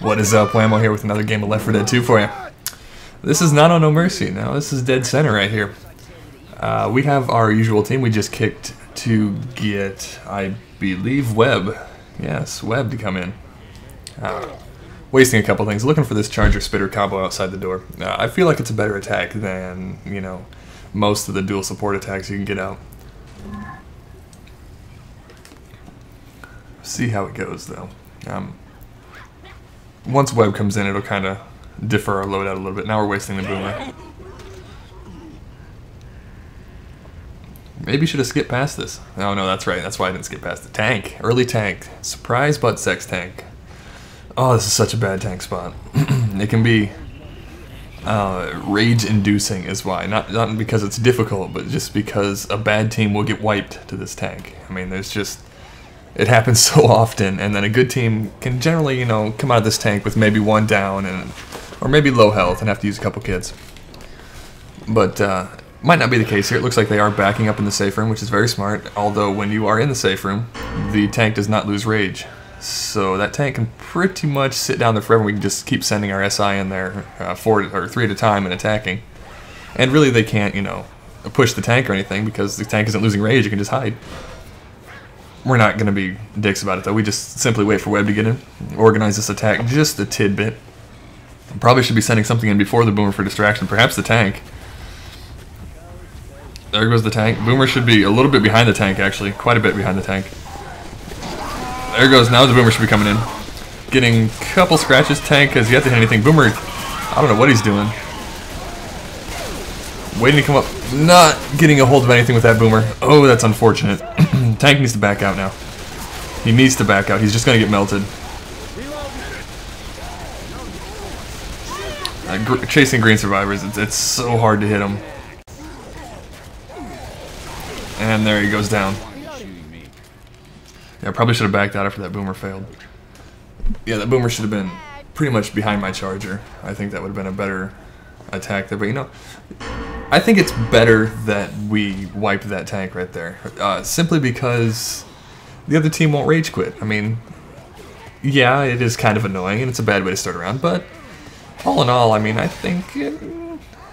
What is up, Whamo here with another game of Left 4 Dead 2 for you. This is not on No Mercy, now this is Dead Center right here. Uh, we have our usual team we just kicked to get, I believe, Webb. Yes, Webb to come in. Uh, wasting a couple things, looking for this Charger Spitter combo outside the door. Uh, I feel like it's a better attack than, you know, most of the dual support attacks you can get out. See how it goes, though. Um, once Webb comes in, it'll kind of differ our loadout a little bit. Now we're wasting the boomer. Maybe should have skipped past this. Oh no, that's right. That's why I didn't skip past the tank. Early tank. Surprise butt sex tank. Oh, this is such a bad tank spot. it can be uh, rage-inducing is why. Not not because it's difficult, but just because a bad team will get wiped to this tank. I mean, there's just it happens so often, and then a good team can generally, you know, come out of this tank with maybe one down and or maybe low health and have to use a couple kids. But uh, might not be the case here. It looks like they are backing up in the safe room, which is very smart. Although when you are in the safe room, the tank does not lose rage. So that tank can pretty much sit down there forever. We can just keep sending our SI in there uh, four or three at a time and attacking. And really, they can't, you know, push the tank or anything because the tank isn't losing rage. You can just hide. We're not going to be dicks about it, though. We just simply wait for Webb to get in, organize this attack just a tidbit. Probably should be sending something in before the Boomer for distraction, perhaps the tank. There goes the tank. Boomer should be a little bit behind the tank, actually. Quite a bit behind the tank. There goes. Now the Boomer should be coming in. Getting a couple scratches. Tank has yet to hit anything. Boomer, I don't know what he's doing. Waiting to come up. Not getting a hold of anything with that Boomer. Oh, that's unfortunate. tank needs to back out now. He needs to back out. He's just going to get melted. Uh, gr chasing green survivors, it's, it's so hard to hit them. And there he goes down. Yeah, I probably should have backed out after that boomer failed. Yeah, that boomer should have been pretty much behind my charger. I think that would have been a better attack there. But you know, I think it's better that we wipe that tank right there. Uh, simply because the other team won't rage quit. I mean, yeah, it is kind of annoying and it's a bad way to start around, but all in all, I mean, I think it,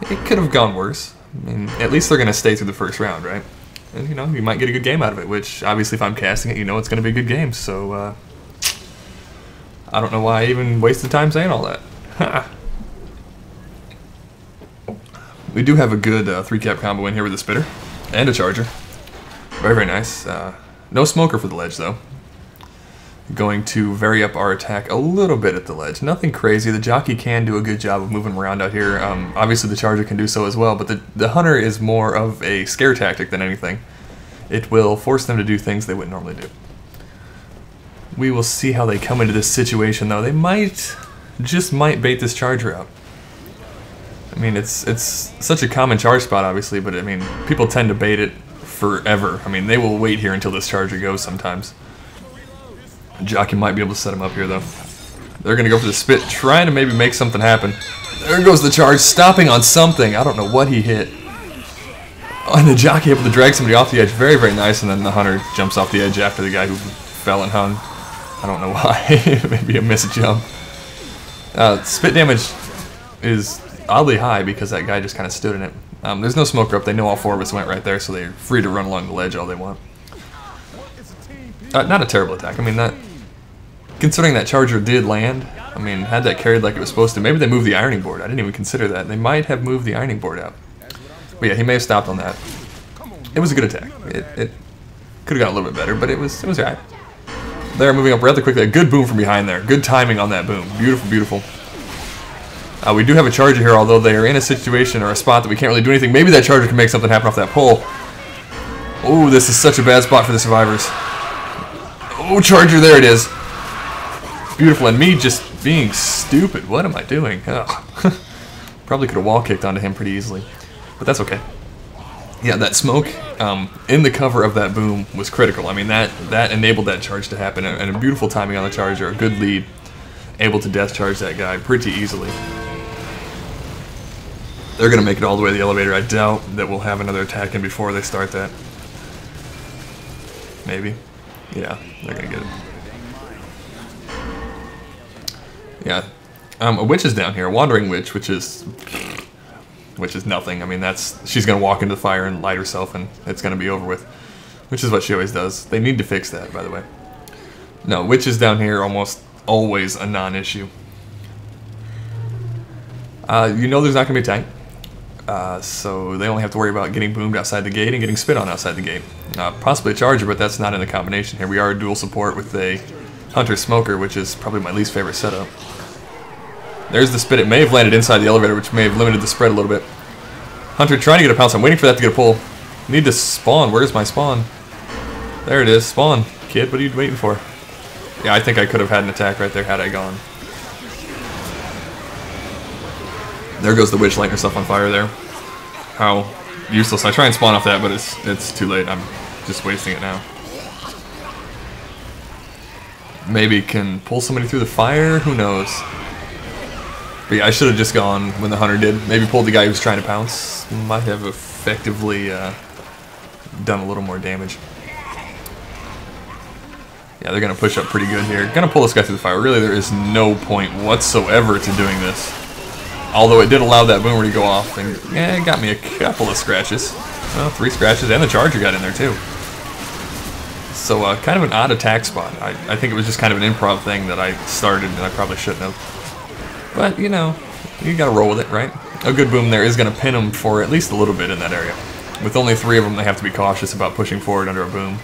it could have gone worse. I mean, at least they're going to stay through the first round, right? And, you know, you might get a good game out of it, which, obviously, if I'm casting it, you know it's going to be a good game, so, uh, I don't know why I even wasted time saying all that. we do have a good uh, three-cap combo in here with a spitter and a charger. Very, very nice. Uh, no smoker for the ledge, though going to vary up our attack a little bit at the ledge. Nothing crazy. The jockey can do a good job of moving around out here. Um, obviously, the charger can do so as well, but the, the hunter is more of a scare tactic than anything. It will force them to do things they wouldn't normally do. We will see how they come into this situation, though. They might, just might bait this charger out. I mean, it's it's such a common charge spot, obviously, but I mean, people tend to bait it forever. I mean, they will wait here until this charger goes sometimes. Jockey might be able to set him up here, though. They're going to go for the spit, trying to maybe make something happen. There goes the charge, stopping on something. I don't know what he hit. Oh, and the jockey able to drag somebody off the edge. Very, very nice. And then the hunter jumps off the edge after the guy who fell and hung. I don't know why. maybe a missed jump. Uh, spit damage is oddly high because that guy just kind of stood in it. Um, there's no smoker up. They know all four of us went right there, so they're free to run along the ledge all they want. Uh, not a terrible attack. I mean, that considering that charger did land, I mean, had that carried like it was supposed to. Maybe they moved the ironing board. I didn't even consider that. They might have moved the ironing board out. But yeah, he may have stopped on that. It was a good attack. It, it could have got a little bit better, but it was it was alright. They're moving up rather quickly. A good boom from behind there. Good timing on that boom. Beautiful, beautiful. Uh, we do have a charger here, although they are in a situation or a spot that we can't really do anything. Maybe that charger can make something happen off that pole. Oh, this is such a bad spot for the survivors. Oh, charger, there it is. Beautiful, and me just being stupid. What am I doing? Probably could have wall kicked onto him pretty easily, but that's okay. Yeah, that smoke um, in the cover of that boom was critical. I mean, that that enabled that charge to happen, and a beautiful timing on the charger, a good lead, able to death charge that guy pretty easily. They're going to make it all the way to the elevator. I doubt that we'll have another attack in before they start that. Maybe. Yeah, they're gonna get it. Yeah. Um, a witch is down here, a wandering witch, which is which is nothing. I mean, that's she's gonna walk into the fire and light herself, and it's gonna be over with, which is what she always does. They need to fix that, by the way. No, witches down here almost always a non-issue. Uh, you know there's not gonna be a tank, uh, so they only have to worry about getting boomed outside the gate and getting spit on outside the gate. Uh, possibly a charger, but that's not in the combination here. We are a dual support with a hunter smoker, which is probably my least favorite setup. There's the spit. It may have landed inside the elevator, which may have limited the spread a little bit. Hunter trying to get a pounce. I'm waiting for that to get a pull. Need to spawn. Where's my spawn? There it is. Spawn. Kid, what are you waiting for? Yeah, I think I could have had an attack right there had I gone. There goes the witch lighting herself on fire there. How useless. I try and spawn off that, but it's it's too late. I'm just wasting it now. Maybe can pull somebody through the fire? Who knows? But yeah, I should have just gone when the hunter did. Maybe pulled the guy who was trying to pounce. Might have effectively uh, done a little more damage. Yeah, they're going to push up pretty good here. Going to pull this guy through the fire. Really, there is no point whatsoever to doing this. Although it did allow that boomer to go off, and yeah, it got me a couple of scratches. Well, three scratches, and the charger got in there too. So uh, kind of an odd attack spot. I, I think it was just kind of an improv thing that I started, and I probably shouldn't have. But, you know, you gotta roll with it, right? A good boom there is gonna pin them for at least a little bit in that area. With only three of them, they have to be cautious about pushing forward under a boom.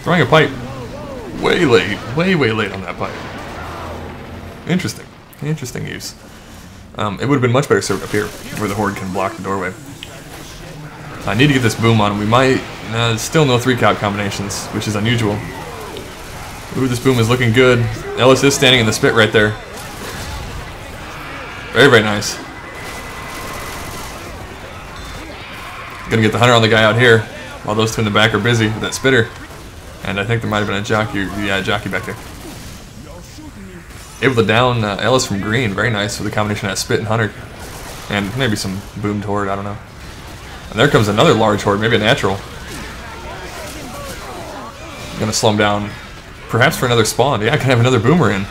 Throwing a pipe. Way late. Way, way late on that pipe. Interesting. Interesting use. Um, it would have been much better served up here, where the Horde can block the doorway. I need to get this boom on. We might... Uh, still no three-cap combinations, which is unusual. Ooh, this boom is looking good. Ellis is standing in the spit right there. Very, very nice. Gonna get the hunter on the guy out here, while those two in the back are busy with that spitter. And I think there might have been a jockey, yeah, jockey back there. Able to down uh, Ellis from green, very nice with the combination of that spit and hunter. And maybe some boomed horde, I don't know. And there comes another large horde, maybe a natural. Gonna slow him down Perhaps for another spawn. Yeah, I can have another boomer in.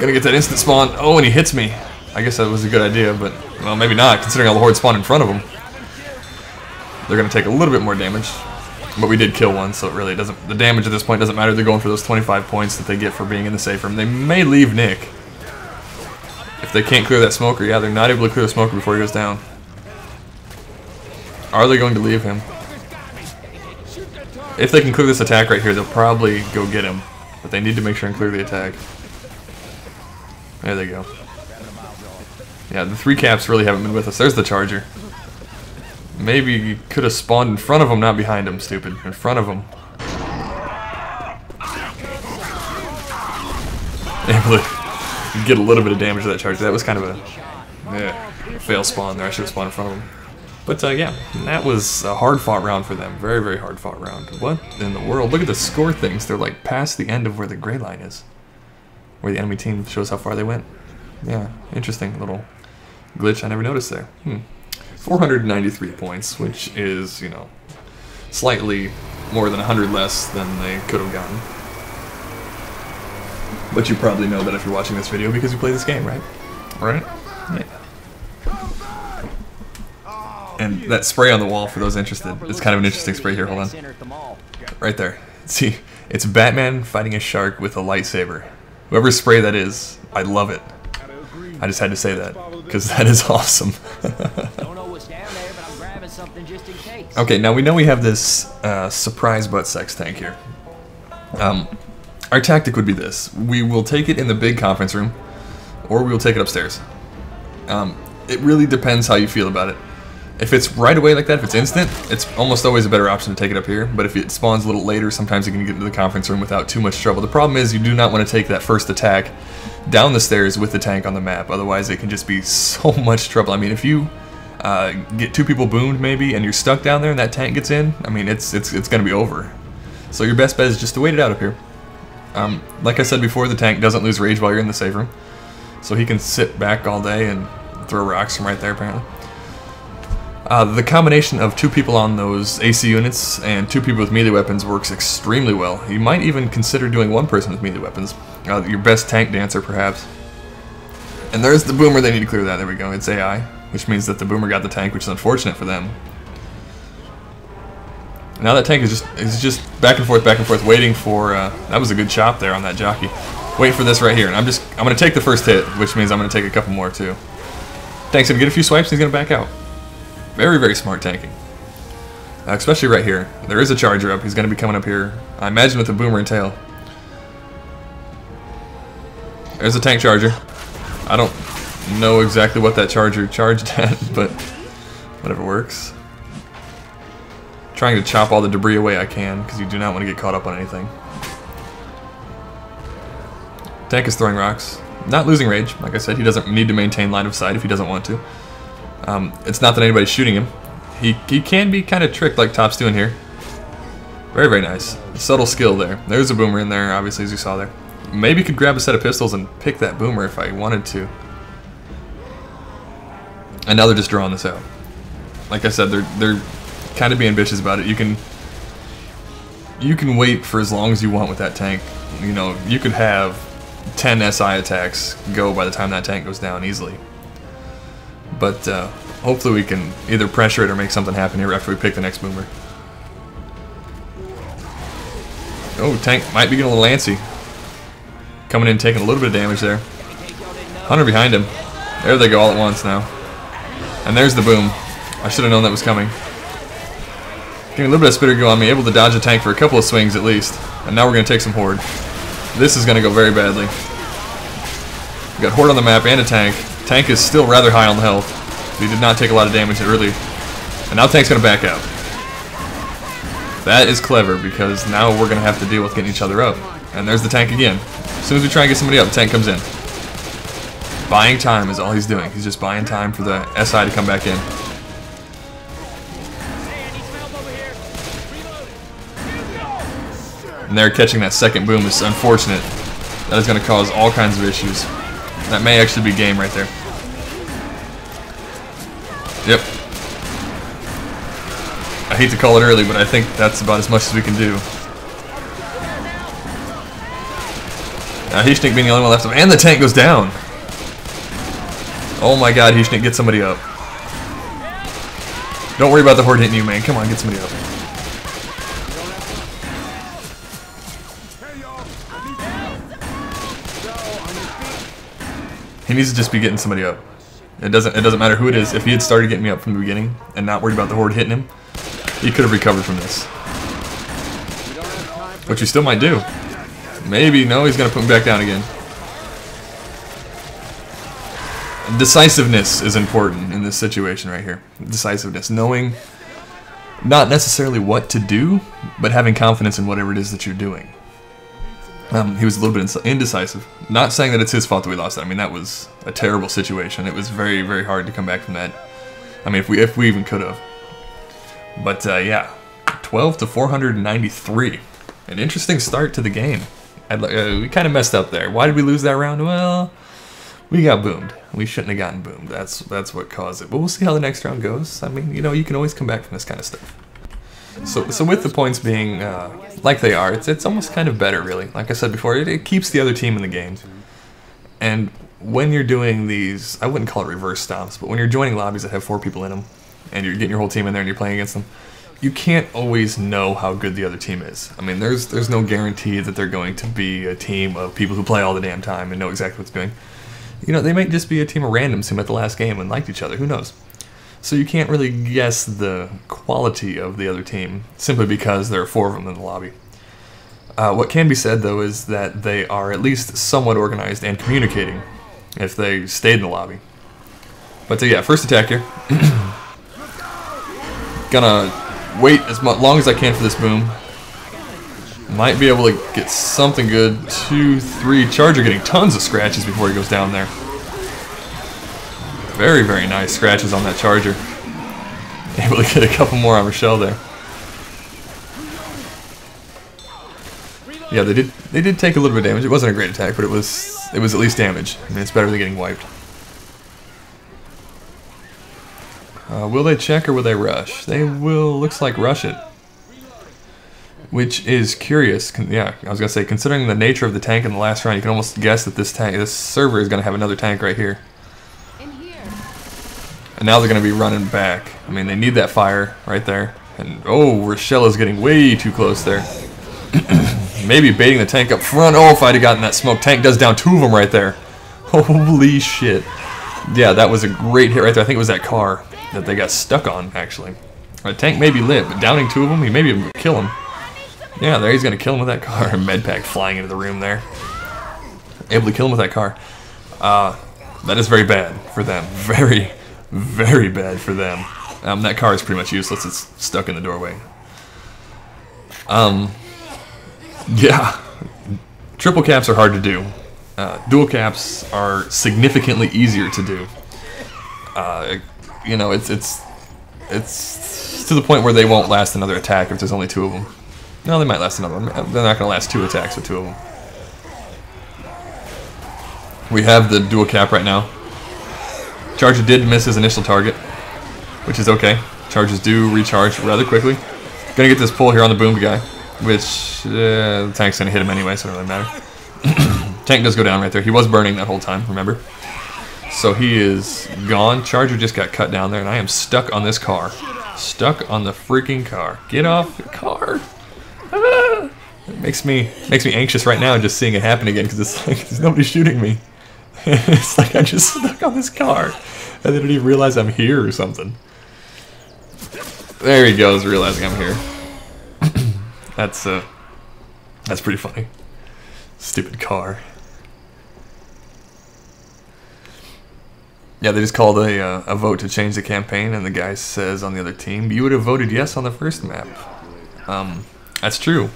Gonna get that instant spawn. Oh, and he hits me. I guess that was a good idea, but, well, maybe not, considering all the horde spawn in front of him. They're gonna take a little bit more damage. But we did kill one, so it really doesn't... The damage at this point doesn't matter. They're going for those 25 points that they get for being in the safe room. They may leave Nick. If they can't clear that smoker, yeah, they're not able to clear the smoker before he goes down. Are they going to leave him? If they can clear this attack right here, they'll probably go get him. But they need to make sure and clear the attack. There they go. Yeah, the three caps really haven't been with us. There's the charger. Maybe you could have spawned in front of him, not behind him, stupid. In front of him. Able to get a little bit of damage to that charge. That was kind of a yeah, fail spawn there. I should have spawned in front of him. But uh, yeah, that was a hard fought round for them. Very, very hard fought round. What in the world? Look at the score things. They're like past the end of where the gray line is. Where the enemy team shows how far they went. Yeah, interesting little glitch I never noticed there. Hmm. 493 points, which is, you know, slightly more than 100 less than they could have gotten. But you probably know that if you're watching this video because you play this game, right? Right? Yeah. And that spray on the wall, for those interested, it's kind of an interesting spray here. Hold on. Right there. See, it's Batman fighting a shark with a lightsaber. Whoever spray that is, I love it. I just had to say that, because that is awesome. okay, now we know we have this uh, surprise butt sex tank here. Um, our tactic would be this. We will take it in the big conference room, or we will take it upstairs. Um, it really depends how you feel about it. If it's right away like that, if it's instant, it's almost always a better option to take it up here. But if it spawns a little later, sometimes you can get into the conference room without too much trouble. The problem is you do not want to take that first attack down the stairs with the tank on the map. Otherwise, it can just be so much trouble. I mean, if you uh, get two people boomed maybe, and you're stuck down there and that tank gets in, I mean, it's it's it's going to be over. So your best bet is just to wait it out up here. Um, like I said before, the tank doesn't lose rage while you're in the safe room. So he can sit back all day and throw rocks from right there, apparently. Uh, the combination of two people on those AC units and two people with melee weapons works extremely well. You might even consider doing one person with melee weapons. Uh, your best tank dancer, perhaps. And there's the boomer, they need to clear that, there we go, it's AI. Which means that the boomer got the tank, which is unfortunate for them. Now that tank is just is just back and forth, back and forth, waiting for, uh, that was a good chop there on that jockey. Wait for this right here, and I'm just, I'm going to take the first hit, which means I'm going to take a couple more too. Tank's going to get a few swipes, and he's going to back out. Very, very smart tanking. Uh, especially right here. There is a charger up. He's going to be coming up here. I imagine with a boomer and tail. There's a tank charger. I don't know exactly what that charger charged at, but whatever works. Trying to chop all the debris away I can, because you do not want to get caught up on anything. Tank is throwing rocks. Not losing rage. Like I said, he doesn't need to maintain line of sight if he doesn't want to. Um, it's not that anybody's shooting him. He, he can be kind of tricked like Top's doing here. Very, very nice. Subtle skill there. There's a boomer in there, obviously, as you saw there. Maybe could grab a set of pistols and pick that boomer if I wanted to. And now they're just drawing this out. Like I said, they're they're kind of being bitches about it. You can you can wait for as long as you want with that tank. You know, you could have 10 SI attacks go by the time that tank goes down easily. But uh, hopefully we can either pressure it or make something happen here after we pick the next boomer. Oh, tank might be getting a little antsy. Coming in taking a little bit of damage there. Hunter behind him. There they go all at once now. And there's the boom. I should have known that was coming. Getting a little bit of spitter go on me, able to dodge a tank for a couple of swings at least. And now we're going to take some Horde. This is going to go very badly. We got Horde on the map and a tank. Tank is still rather high on the health. He did not take a lot of damage early. And now Tank's going to back out. That is clever because now we're going to have to deal with getting each other up. And there's the tank again. As soon as we try and get somebody up, the tank comes in. Buying time is all he's doing. He's just buying time for the SI to come back in. And they're catching that second boom is unfortunate. That is going to cause all kinds of issues. That may actually be game right there. Yep. I hate to call it early, but I think that's about as much as we can do. Now Hishnik being the only one left, and the tank goes down. Oh my god, Hishnik, get somebody up. Don't worry about the horde hitting you, man. Come on, get somebody up. He needs to just be getting somebody up. It doesn't it doesn't matter who it is. If he had started getting me up from the beginning and not worried about the horde hitting him, he could have recovered from this. Which he still might do. Maybe, no, he's gonna put me back down again. Decisiveness is important in this situation right here. Decisiveness. Knowing not necessarily what to do, but having confidence in whatever it is that you're doing. Um, he was a little bit indecisive. Not saying that it's his fault that we lost that. I mean, that was a terrible situation. It was very, very hard to come back from that. I mean, if we if we even could have. But uh, yeah, 12 to 493. An interesting start to the game. Uh, we kind of messed up there. Why did we lose that round? Well, we got boomed. We shouldn't have gotten boomed. That's that's what caused it. But we'll see how the next round goes. I mean, you know, you can always come back from this kind of stuff. So, so with the points being uh, like they are, it's it's almost kind of better, really. Like I said before, it, it keeps the other team in the game. And when you're doing these, I wouldn't call it reverse stomps, but when you're joining lobbies that have four people in them, and you're getting your whole team in there and you're playing against them, you can't always know how good the other team is. I mean, there's there's no guarantee that they're going to be a team of people who play all the damn time and know exactly what's doing. You know, they might just be a team of randoms who met the last game and liked each other. Who knows? So you can't really guess the quality of the other team simply because there are four of them in the lobby. Uh, what can be said, though, is that they are at least somewhat organized and communicating if they stayed in the lobby. But uh, yeah, first attack here. Gonna wait as long as I can for this boom. Might be able to get something good. Two, three. Charger getting tons of scratches before he goes down there. Very, very nice scratches on that charger. Able to get a couple more on Rochelle there. Yeah, they did they did take a little bit of damage. It wasn't a great attack, but it was it was at least damage. I mean, it's better than getting wiped. Uh, will they check or will they rush? They will, looks like rush it. Which is curious. Yeah, I was going to say, considering the nature of the tank in the last round, you can almost guess that this tank, this server is going to have another tank right here. And now they're going to be running back. I mean, they need that fire right there. And, oh, Rochelle is getting way too close there. Maybe baiting the tank up front. Oh, if I'd have gotten that smoke. Tank does down two of them right there. Holy shit. Yeah, that was a great hit right there. I think it was that car that they got stuck on, actually. The tank may be lit, but downing two of them, he may be able to kill him. Yeah, there he's to kill him with that car. Medpack flying into the room there. Able to kill him with that car. Uh, that is very bad for them. Very, very bad for them. Um, that car is pretty much useless. It's stuck in the doorway. Um, yeah. Triple caps are hard to do. Uh, dual caps are significantly easier to do. Uh, you know, it's it's it's to the point where they won't last another attack if there's only two of them. No, they might last another one. They're not going to last two attacks with two of them. We have the dual cap right now. Charger did miss his initial target, which is okay. Charges do recharge rather quickly. Gonna get this pull here on the boom guy, which uh, the tank's gonna hit him anyway, so it doesn't really matter. Tank does go down right there. He was burning that whole time, remember? So he is gone. Charger just got cut down there, and I am stuck on this car. Stuck on the freaking car. Get off the car. It makes me makes me anxious right now just seeing it happen again because it's like there's nobody shooting me. it's like I'm just stuck on this car. And don't even realize I'm here or something. There he goes, realizing I'm here. that's uh that's pretty funny. Stupid car. Yeah, they just called a, uh, a vote to change the campaign, and the guy says on the other team, you would have voted yes on the first map. Um, that's true.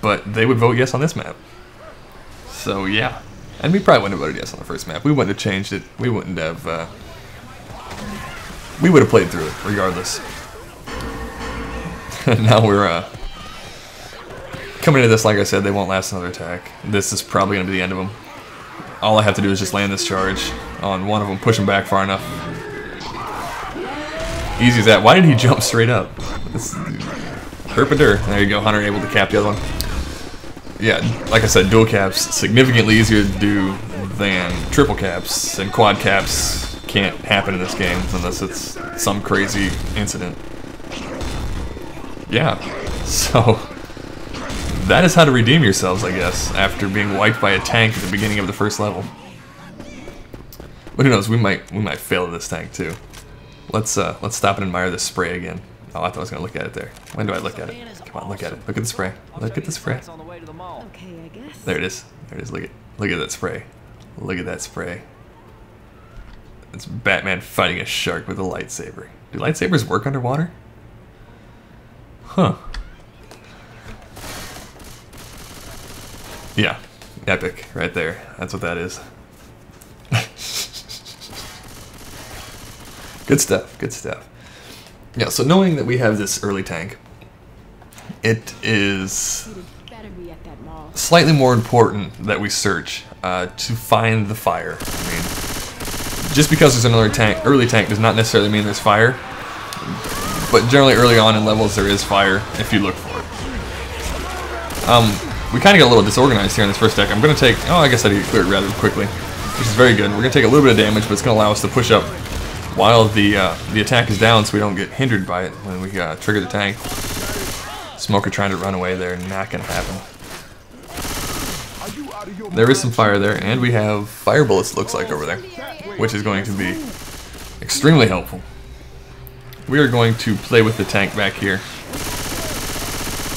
But they would vote yes on this map. So, yeah. And we probably wouldn't have voted yes on the first map. We wouldn't have changed it. We wouldn't have, uh, We would have played through it, regardless. now we're, uh... Coming into this, like I said, they won't last another attack. This is probably going to be the end of them. All I have to do is just land this charge on one of them, push him back far enough. Easy as that. Why did he jump straight up? There you go, Hunter able to cap the other one. Yeah, like I said, dual caps significantly easier to do than triple caps, and quad caps can't happen in this game unless it's some crazy incident. Yeah, so that is how to redeem yourselves, I guess, after being wiped by a tank at the beginning of the first level. But who knows? We might we might fail this tank too. Let's uh let's stop and admire this spray again. Oh, I thought I was gonna look at it there. When do I look at it? Come on, look at it. Look at the spray. Look at the spray. Okay, I guess. There it is. There it is. Look at look at that spray. Look at that spray. It's Batman fighting a shark with a lightsaber. Do lightsabers work underwater? Huh. Yeah, epic right there. That's what that is. good stuff, good stuff. Yeah, so knowing that we have this early tank, it is slightly more important that we search uh, to find the fire. I mean, just because there's another tank, early tank, does not necessarily mean there's fire. But generally, early on in levels, there is fire if you look for it. Um, we kind of got a little disorganized here in this first deck. I'm going to take... Oh, I guess I did clear it rather quickly, which is very good. We're going to take a little bit of damage, but it's going to allow us to push up while the uh, the attack is down so we don't get hindered by it when we uh, trigger the tank. Smoker trying to run away there, not to happen. There is some fire there, and we have fire bullets, looks like, over there, which is going to be extremely helpful. We are going to play with the tank back here.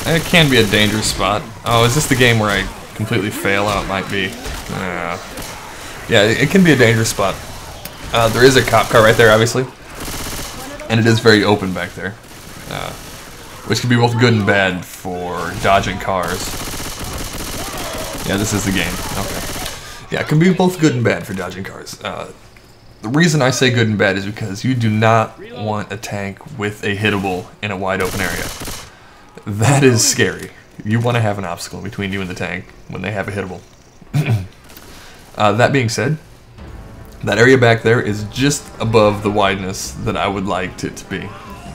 It can be a dangerous spot. Oh, is this the game where I completely fail? Oh, it might be. Uh, yeah, it can be a dangerous spot. Uh, there is a cop car right there, obviously. And it is very open back there. Uh, which can be both good and bad for dodging cars. Yeah, this is the game. Okay. Yeah, it can be both good and bad for dodging cars. Uh, the reason I say good and bad is because you do not want a tank with a hittable in a wide open area. That is scary. You want to have an obstacle between you and the tank when they have a hittable. uh, that being said, That area back there is just above the wideness that I would like it to be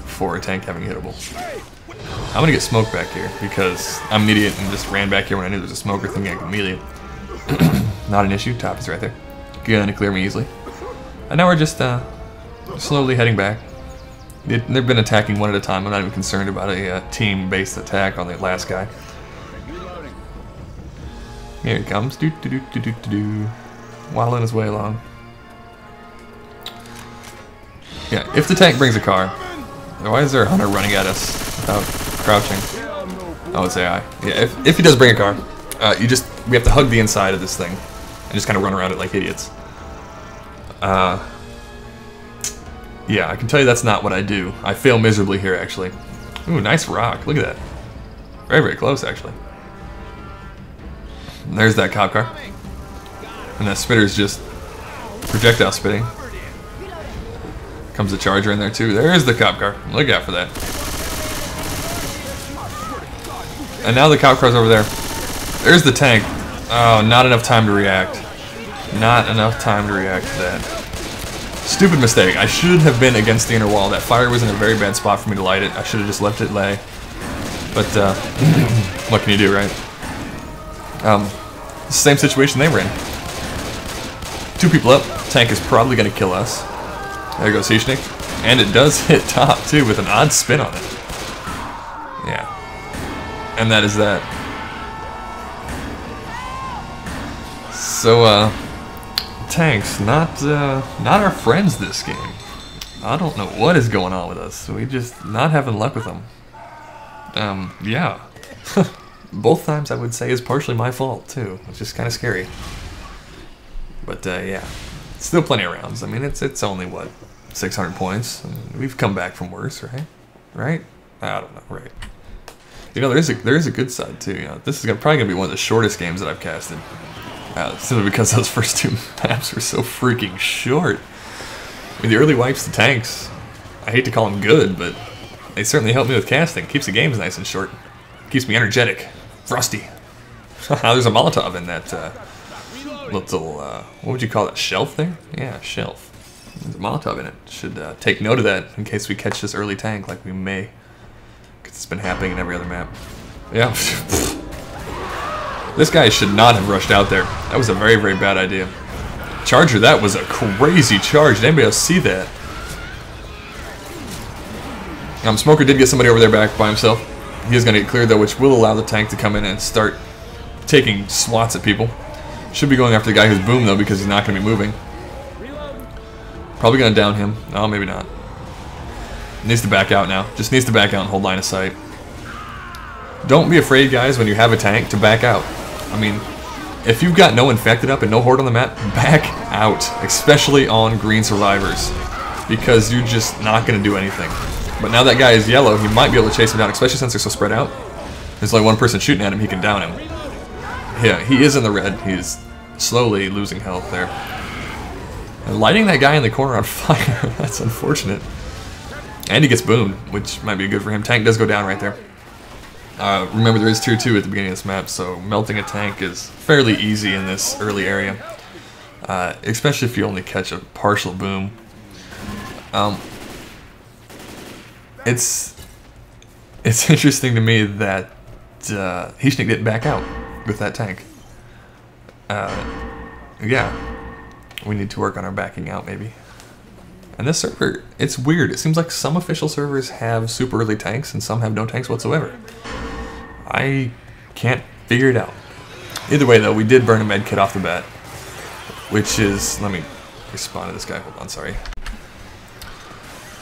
for a tank having hittable. I'm gonna get smoke back here because I'm an idiot and just ran back here when I knew there was a smoker thinking I could melee. Not an issue, top is right there. Gonna clear me easily. And now we're just uh, slowly heading back. They've been attacking one at a time. I'm not even concerned about a uh, team-based attack on the last guy. Here he comes. Do do do do do do do. Waddling his way along. Yeah, if the tank brings a car, why is there a hunter running at us without crouching? Oh, it's AI. Yeah, if, if he does bring a car, uh, you just we have to hug the inside of this thing and just kind of run around it like idiots. Uh, yeah, I can tell you that's not what I do. I fail miserably here, actually. Ooh, nice rock. Look at that. Very, very close, actually. And there's that cop car. And that spitter's just projectile spitting. Comes the charger in there too. There is the cop car. Look out for that. And now the cop car's over there. There's the tank. Oh, not enough time to react. Not enough time to react to that. Stupid mistake. I should have been against the inner wall. That fire was in a very bad spot for me to light it. I should have just left it lay. But, uh, what can you do, right? Um, same situation they were in. Two people up. Tank is probably going to kill us. There goes Hishnik. And it does hit top, too, with an odd spin on it. Yeah. And that is that. So, uh, tanks, not, uh, not our friends this game. I don't know what is going on with us. We just not having luck with them. Um, yeah. Both times I would say is partially my fault, too. It's just kind of scary. But, uh, yeah. Still plenty of rounds. I mean, it's it's only, what, 600 points? we've come back from worse, right? Right? I don't know, right. You know, there is a, there is a good side, too. You know, this is probably going to be one of the shortest games that I've casted. Uh, simply because those first two maps were so freaking short. I mean, the early wipes, the tanks, I hate to call them good, but they certainly help me with casting. Keeps the games nice and short. Keeps me energetic. Frosty. There's a Molotov in that uh, little, uh, what would you call that, shelf there? Yeah, shelf. There's a Molotov in it. Should uh, take note of that in case we catch this early tank like we may. Because it's been happening in every other map. Yeah. this guy should not have rushed out there. That was a very, very bad idea. Charger, that was a crazy charge. Did anybody else see that? Um, Smoker did get somebody over there back by himself. He is going to get cleared though, which will allow the tank to come in and start taking swats at people. Should be going after the guy who's boom though, because he's not going to be moving. Probably to down him. No, maybe not. Needs to back out now. Just needs to back out and hold line of sight. Don't be afraid, guys, when you have a tank, to back out. I mean, if you've got no infected up and no horde on the map, back out. Especially on green survivors. Because you're just not going to do anything. But now that guy is yellow, he might be able to chase him down, especially since they're so spread out. There's only one person shooting at him, he can down him. Yeah, he is in the red. He's slowly losing health there. Lighting that guy in the corner on fire, that's unfortunate. And he gets boomed, which might be good for him. Tank does go down right there. Uh, remember, there is tier 2 at the beginning of this map, so melting a tank is fairly easy in this early area. Uh, especially if you only catch a partial boom. Um, it's it's interesting to me that uh, Hishnik didn't back out with that tank. Uh, yeah, we need to work on our backing out maybe. And this server, it's weird. It seems like some official servers have super early tanks and some have no tanks whatsoever. I can't figure it out. Either way, though, we did burn a med kit off the bat, which is let me respond to this guy. Hold on, sorry.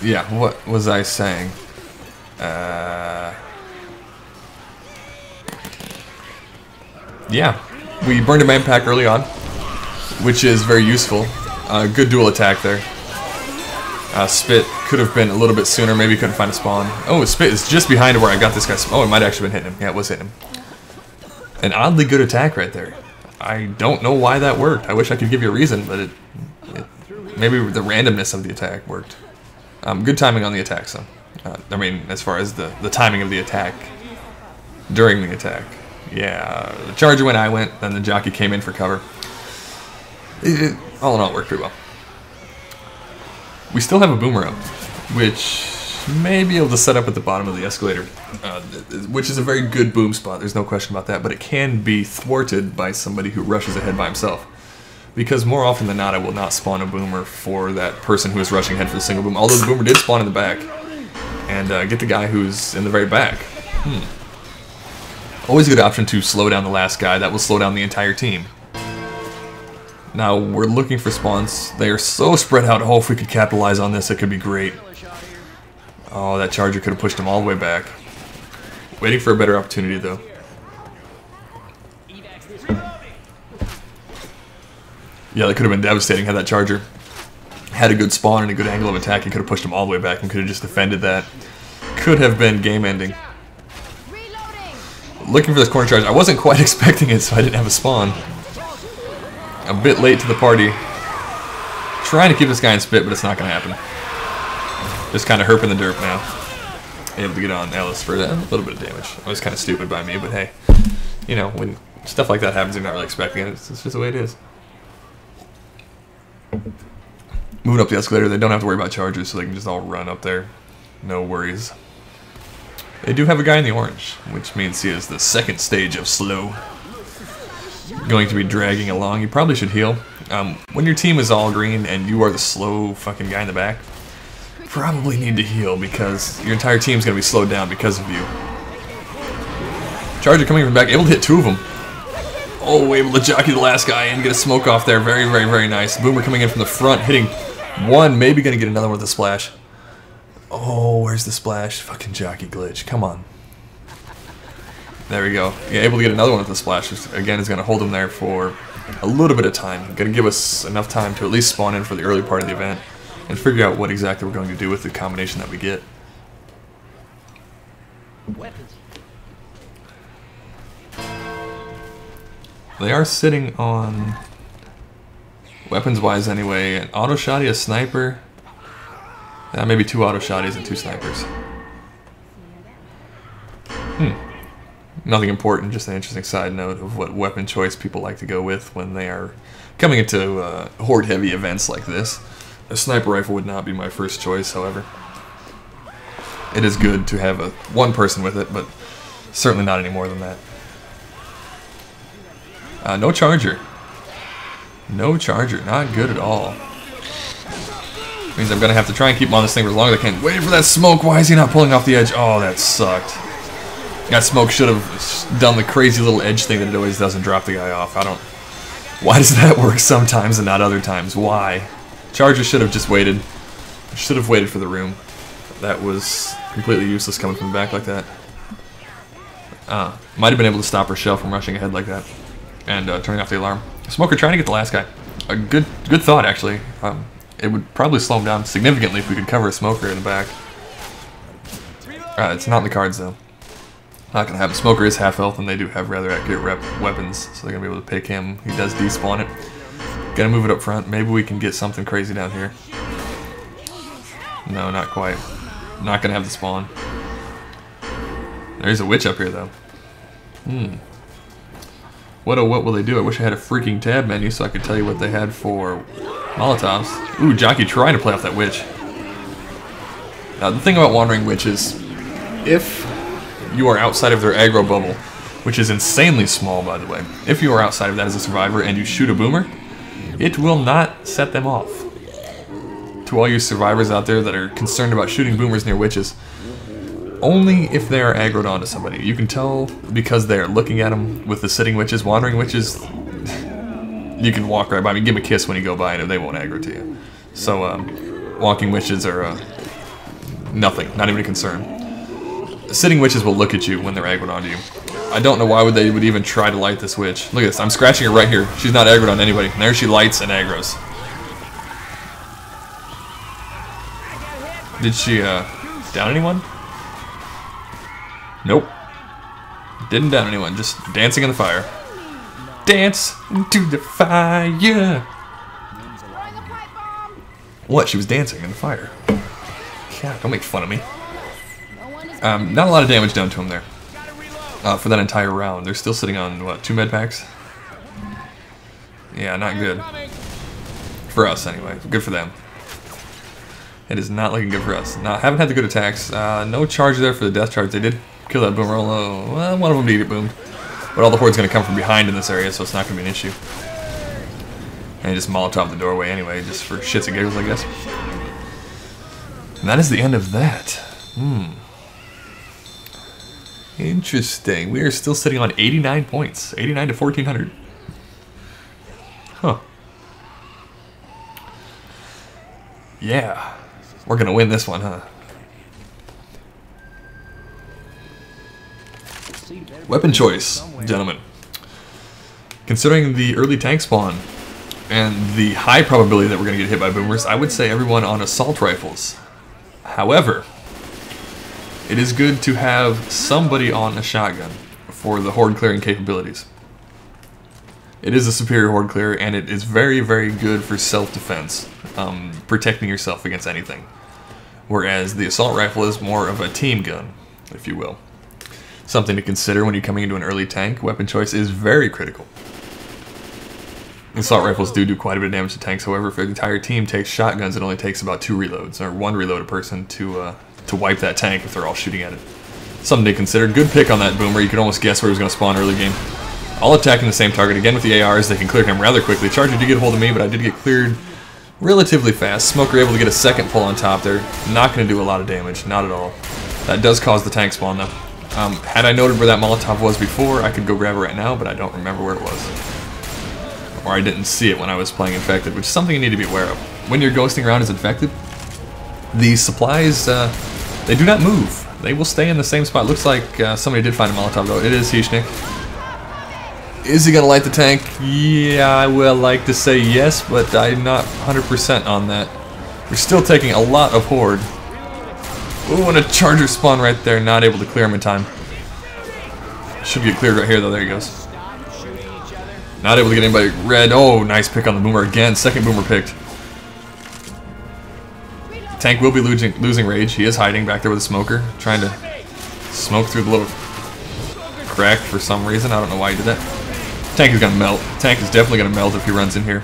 Yeah, what was I saying? Uh, yeah, we burned a med pack early on, which is very useful. Uh, good dual attack there. Uh, Spit could have been a little bit sooner. Maybe couldn't find a spawn. Oh, Spit is just behind where I got this guy. Oh, it might actually been hitting him. Yeah, it was hitting him. An oddly good attack right there. I don't know why that worked. I wish I could give you a reason, but it, it maybe the randomness of the attack worked. Um, good timing on the attack, so. Uh, I mean, as far as the, the timing of the attack during the attack. Yeah, the charger went, I went, then the jockey came in for cover. It, all in all, it worked pretty well. We still have a boomer up, which may be able to set up at the bottom of the escalator, uh, which is a very good boom spot, there's no question about that, but it can be thwarted by somebody who rushes ahead by himself. Because more often than not, I will not spawn a boomer for that person who is rushing ahead for the single boom, although the boomer did spawn in the back, and uh, get the guy who's in the very back. Hmm. Always a good option to slow down the last guy, that will slow down the entire team. Now, we're looking for spawns. They are so spread out. Oh, if we could capitalize on this, it could be great. Oh, that charger could have pushed him all the way back. Waiting for a better opportunity, though. Yeah, that could have been devastating had that charger had a good spawn and a good angle of attack. He could have pushed him all the way back and could have just defended that. Could have been game ending. Looking for this corner charge. I wasn't quite expecting it, so I didn't have a spawn. A bit late to the party. Trying to keep this guy in spit, but it's not going to happen. Just kind of herping the derp now. Able to get on Ellis for a little bit of damage. It was kind of stupid by me, but hey. You know, when stuff like that happens, you're not really expecting it. It's, it's just the way it is. Moving up the escalator, they don't have to worry about charges, so they can just all run up there. No worries. They do have a guy in the orange, which means he is the second stage of slow. Going to be dragging along. You probably should heal. Um, when your team is all green and you are the slow fucking guy in the back, probably need to heal because your entire team's going to be slowed down because of you. Charger coming from back, able to hit two of them. Oh, able to jockey the last guy and get a smoke off there. Very, very, very nice. Boomer coming in from the front, hitting one, maybe going to get another one with a splash. Oh, where's the splash? Fucking jockey glitch. Come on. There we go. Yeah, able to get another one with the splash. Which, again, is going to hold him there for a little bit of time. Going to give us enough time to at least spawn in for the early part of the event and figure out what exactly we're going to do with the combination that we get. Weapons. They are sitting on weapons-wise anyway. An auto shotty, a sniper. Maybe two auto shotties and two snipers. Hmm. Nothing important, just an interesting side note of what weapon choice people like to go with when they are coming into uh, horde-heavy events like this. A sniper rifle would not be my first choice, however. It is good to have a one person with it, but certainly not any more than that. Uh, no charger. No charger. Not good at all. Means I'm gonna have to try and keep him on this thing for as long as I can. Wait for that smoke. Why is he not pulling off the edge? Oh, that sucked. That smoke should have done the crazy little edge thing that it always does and drop the guy off. I don't. Why does that work sometimes and not other times? Why? Charger should have just waited. Should have waited for the room. That was completely useless coming from the back like that. Uh, might have been able to stop Rochelle from rushing ahead like that and uh, turning off the alarm. Smoker trying to get the last guy. A good good thought, actually. Um, it would probably slow him down significantly if we could cover a Smoker in the back. Uh, it's not in the cards, though. Not gonna happen. Smoker is half health, and they do have rather accurate rep weapons, so they're gonna be able to pick him. He does despawn it. Gonna move it up front. Maybe we can get something crazy down here. No, not quite. Not gonna have the spawn. There's a witch up here, though. Hmm. What oh, what will they do? I wish I had a freaking tab menu so I could tell you what they had for Molotovs. Ooh, Jockey trying to play off that witch. Now, the thing about Wandering Witch is, if you are outside of their aggro bubble, which is insanely small, by the way, if you are outside of that as a survivor and you shoot a boomer, it will not set them off. To all you survivors out there that are concerned about shooting boomers near witches, only if they are aggroed onto somebody. You can tell because they are looking at them with the sitting witches, wandering witches. You can walk right by me, give them a kiss when you go by, and they won't aggro to you. So, um, walking witches are uh, nothing, not even a concern. Sitting witches will look at you when they're aggroed onto you. I don't know why would they would even try to light this witch. Look at this, I'm scratching her right here. She's not aggroed on anybody. And there she lights and aggros. Did she, uh, down anyone? Nope. Didn't down anyone, just dancing in the fire. Dance into the fire. What? She was dancing in the fire. God, don't make fun of me. Um, not a lot of damage done to him there. Uh, for that entire round. They're still sitting on, what, two med packs? Yeah, not good. For us, anyway. Good for them. It is not looking good for us. Now, haven't had the good attacks. Uh, no charge there for the death charge. They did kill that boomer, although well, one of them did get boomed. But all the horde's going to come from behind in this area, so it's not going to be an issue. And just Molotov the doorway anyway, just for shits and giggles, I guess. And that is the end of that. Hmm. Interesting. We are still sitting on 89 points. 89 to 1400. Huh. Yeah. We're going to win this one, huh? Weapon choice, gentlemen. Considering the early tank spawn and the high probability that we're going to get hit by boomers, I would say everyone on assault rifles. However, it is good to have somebody on a shotgun for the horde clearing capabilities. It is a superior horde clear, and it is very, very good for self-defense, um, protecting yourself against anything. Whereas the assault rifle is more of a team gun, if you will. Something to consider when you're coming into an early tank. Weapon choice is very critical. Assault rifles do do quite a bit of damage to tanks. However, if the entire team takes shotguns, it only takes about two reloads, or one reload a person to uh, to wipe that tank if they're all shooting at it. Something to consider. Good pick on that boomer. You could almost guess where he was going to spawn early game. All attacking the same target. Again with the ARs, they can clear him rather quickly. Charger did get a hold of me, but I did get cleared relatively fast. Smoker able to get a second pull on top there. Not going to do a lot of damage. Not at all. That does cause the tank spawn, though. Um, had I noted where that Molotov was before, I could go grab it right now, but I don't remember where it was. Or I didn't see it when I was playing Infected, which is something you need to be aware of. When you're ghosting around as Infected, the supplies, uh, they do not move. They will stay in the same spot. Looks like uh, somebody did find a Molotov, though. It is Hishnik. Is he going to light the tank? Yeah, I would like to say yes, but I'm not 100% on that. We're still taking a lot of Horde. Ooh, and a Charger spawn right there. Not able to clear him in time. Should get cleared right here, though. There he goes. Not able to get anybody red. Oh, nice pick on the Boomer again. Second Boomer picked. Tank will be losing, losing rage. He is hiding back there with a smoker. Trying to smoke through the little crack for some reason. I don't know why he did that. Tank is gonna melt. Tank is definitely gonna melt if he runs in here.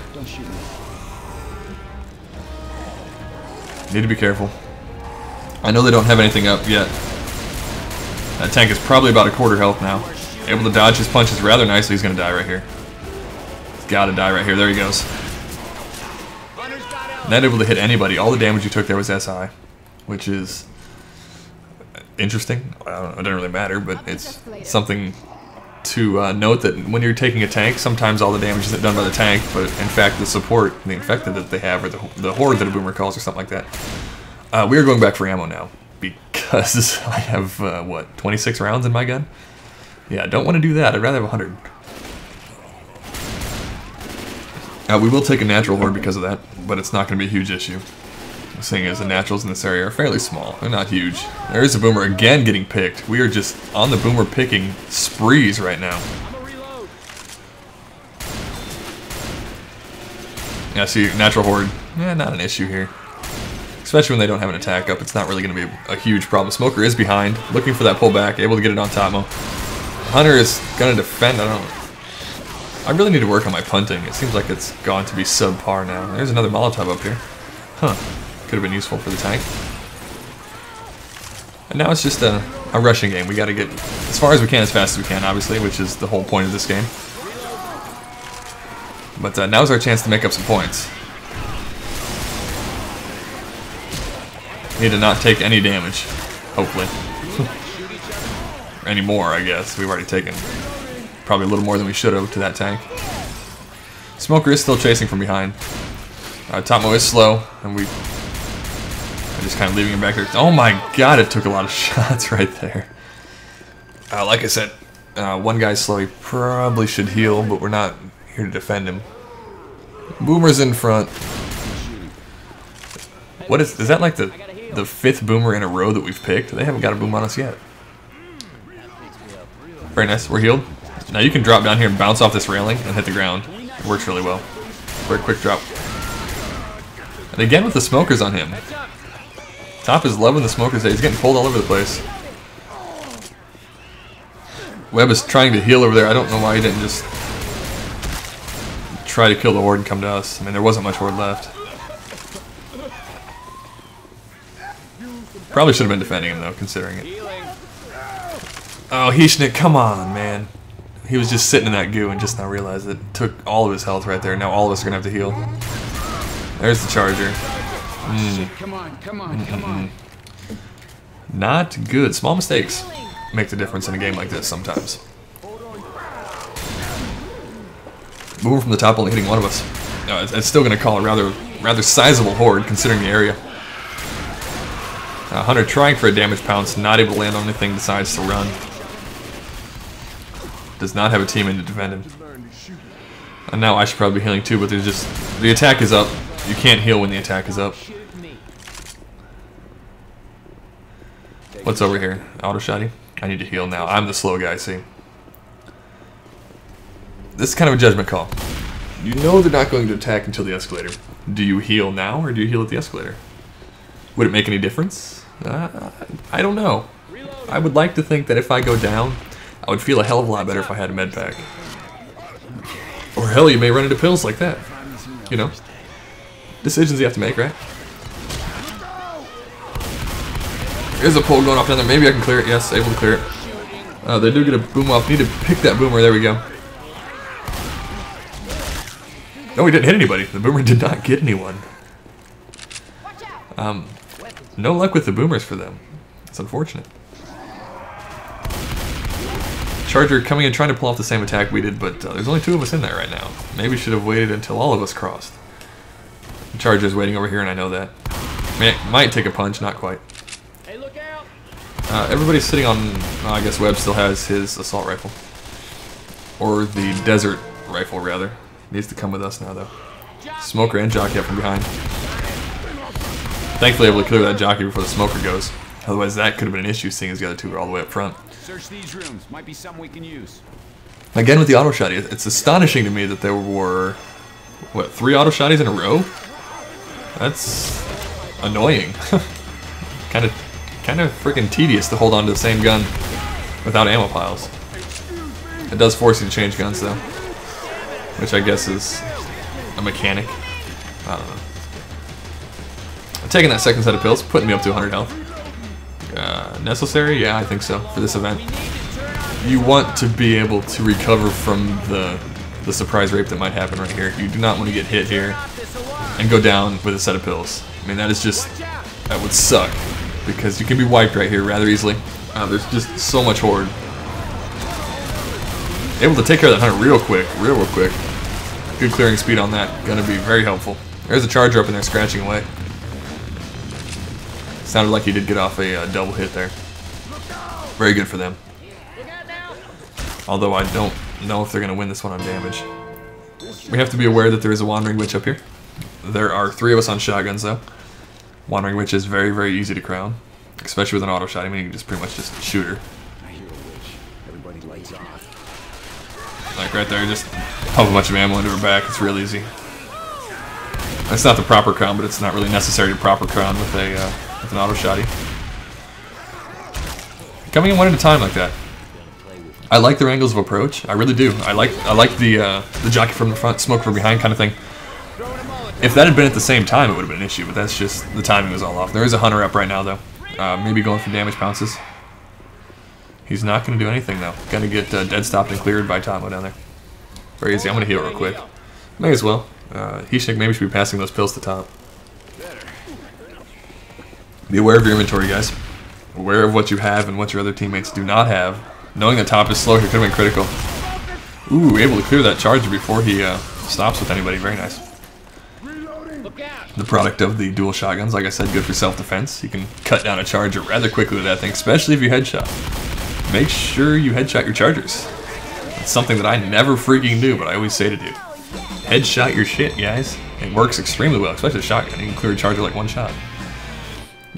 Need to be careful. I know they don't have anything up yet. That tank is probably about a quarter health now. Able to dodge his punches rather nicely. He's gonna die right here. He's gotta die right here. There he goes. Not able to hit anybody. All the damage you took there was SI, which is interesting. I don't know. It doesn't really matter, but it's something to uh, note that when you're taking a tank, sometimes all the damage isn't done by the tank, but in fact the support, the infected that they have, or the, the horde that a boomer calls, or something like that. Uh, we are going back for ammo now, because I have, uh, what, 26 rounds in my gun? Yeah, I don't want to do that. I'd rather have 100. Uh, we will take a natural horde because of that, but it's not going to be a huge issue. Seeing as the naturals in this area are fairly small. They're not huge. There is a boomer again getting picked. We are just on the boomer picking sprees right now. I'm gonna reload. Yeah, see, natural horde. Yeah, not an issue here. Especially when they don't have an attack up, it's not really going to be a, huge problem. Smoker is behind, looking for that pullback, able to get it on topmo. Hunter is going to defend, I don't know. I really need to work on my punting. It seems like it's gone to be subpar now. There's another Molotov up here. Huh. Could have been useful for the tank. And now it's just a, a rushing game. We got to get as far as we can as fast as we can, obviously, which is the whole point of this game. But uh, now's our chance to make up some points. Need to not take any damage, hopefully. any more, I guess. We've already taken probably a little more than we should have to that tank. Smoker is still chasing from behind. Uh, is slow, and we I'm just kind of leaving him back there. Oh my god, it took a lot of shots right there. Uh, like I said, uh, one guy's slow. He probably should heal, but we're not here to defend him. Boomer's in front. What is, is that like the, the fifth boomer in a row that we've picked? They haven't got a boom on us yet. Very nice, we're healed. Now you can drop down here and bounce off this railing and hit the ground. It works really well. Very quick drop. And again with the smokers on him. Top is loving the smokers He's getting pulled all over the place. Webb is trying to heal over there. I don't know why he didn't just try to kill the horde and come to us. I mean, there wasn't much horde left. Probably should have been defending him though, considering it. Oh, Hishnik, come on, man. He was just sitting in that goo and just now realized it took all of his health right there. Now all of us are gonna have to heal. There's the charger. Shit, come on, come on, come on. Not good. Small mistakes make the difference in a game like this sometimes. Moving from the top, only hitting one of us. Uh, it's, it's still going to call a rather rather sizable horde considering the area. Uh, Hunter trying for a damage pounce, not able to land on anything, decides to run. Does not have a team in to defend him. And now I should probably be healing too, but there's just the attack is up. You can't heal when the attack is up. What's over here? Auto shotty? I need to heal now. I'm the slow guy, see. This is kind of a judgment call. You know they're not going to attack until the escalator. Do you heal now or do you heal at the escalator? Would it make any difference? Uh, I don't know. I would like to think that if I go down, I would feel a hell of a lot better if I had a med pack. Or hell, you may run into pills like that. You know? Decisions you have to make, right? There's a pole going off down there. Maybe I can clear it. Yes, able to clear it. Uh, they do get a boom off. Need to pick that boomer. There we go. No, we didn't hit anybody. The boomer did not get anyone. Um, no luck with the boomers for them. It's unfortunate. Charger coming in trying to pull off the same attack we did, but uh, there's only two of us in there right now. Maybe should have waited until all of us crossed. Charger's waiting over here, and I know that. May, might take a punch, not quite. Hey, look out! Uh, everybody's sitting on. Uh, I guess Webb still has his assault rifle, or the desert rifle rather. Needs to come with us now though. Smoker and jockey up from behind. Thankfully, able to clear that jockey before the smoker goes. Otherwise, that could have been an issue, seeing as the other two are all the way up front. Search these rooms. Might be we can use. Again with the auto shotty, it's astonishing to me that there were what three auto shotties in a row. That's annoying. kind of, kind of freaking tedious to hold on to the same gun without ammo piles. It does force you to change guns though, which I guess is a mechanic. I don't know. I'm taking that second set of pills, putting me up to 100 health. Uh, necessary? Yeah, I think so for this event. You want to be able to recover from the the surprise rape that might happen right here. You do not want to get hit here and go down with a set of pills. I mean, that is just that would suck because you can be wiped right here rather easily. Uh, there's just so much horde. Able to take care of that hunter real quick, real, real quick. Good clearing speed on that. Gonna be very helpful. There's a charger up in there scratching away. Sounded like he did get off a uh, double hit there. Very good for them. Although I don't know if they're going to win this one on damage. We have to be aware that there is a Wandering Witch up here. There are three of us on shotguns though. Wandering Witch is very, very easy to crown. Especially with an auto shot. I mean, you can just pretty much just shoot her. I hear a witch. Everybody off. Like right there, just pump a bunch of ammo into her back. It's real easy. It's not the proper crown, but it's not really necessary to proper crown with a uh, with an auto shotty. Coming in one at a time like that. I like their angles of approach. I really do. I like I like the uh, the jockey from the front, smoke from behind kind of thing. If that had been at the same time, it would have been an issue. But that's just the timing was all off. There is a hunter up right now though. Uh, maybe going for damage pounces. He's not going to do anything though. Going to get uh, dead stopped and cleared by Tomo down there. Very easy. I'm going to heal real quick. May as well. Uh, maybe should be passing those pills to top. Be aware of your inventory, guys. Aware of what you have and what your other teammates do not have. Knowing the top is slow here could have been critical. Ooh, able to clear that charger before he uh, stops with anybody. Very nice. The product of the dual shotguns, like I said, good for self-defense. You can cut down a charger rather quickly with that thing, especially if you headshot. Make sure you headshot your chargers. It's something that I never freaking do, but I always say to do. Headshot your shit, guys. It works extremely well, especially a shotgun. You can clear a charger like one shot.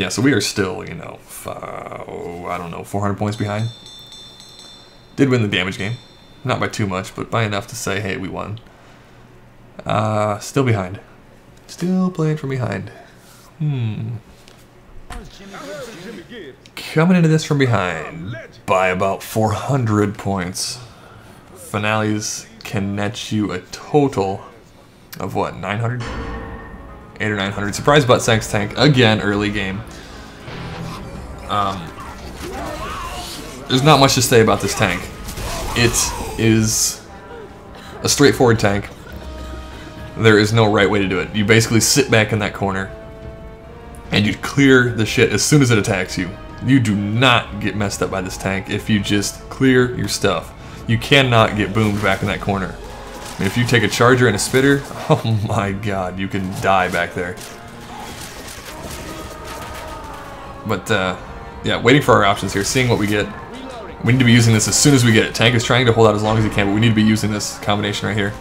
Yeah, so we are still, you know, oh, I don't know, 400 points behind. Did win the damage game. Not by too much, but by enough to say, hey, we won. Uh, still behind. Still playing from behind. Hmm. Coming into this from behind by about 400 points. Finales can net you a total of what, 900? 8 or 900. Surprise butt sex tank again early game. Um, there's not much to say about this tank. It is a straightforward tank. There is no right way to do it. You basically sit back in that corner and you clear the shit as soon as it attacks you. You do not get messed up by this tank if you just clear your stuff. You cannot get boomed back in that corner. If you take a charger and a spitter, oh my god, you can die back there. But, uh, yeah, waiting for our options here, seeing what we get. We need to be using this as soon as we get it. Tank is trying to hold out as long as he can, but we need to be using this combination right here.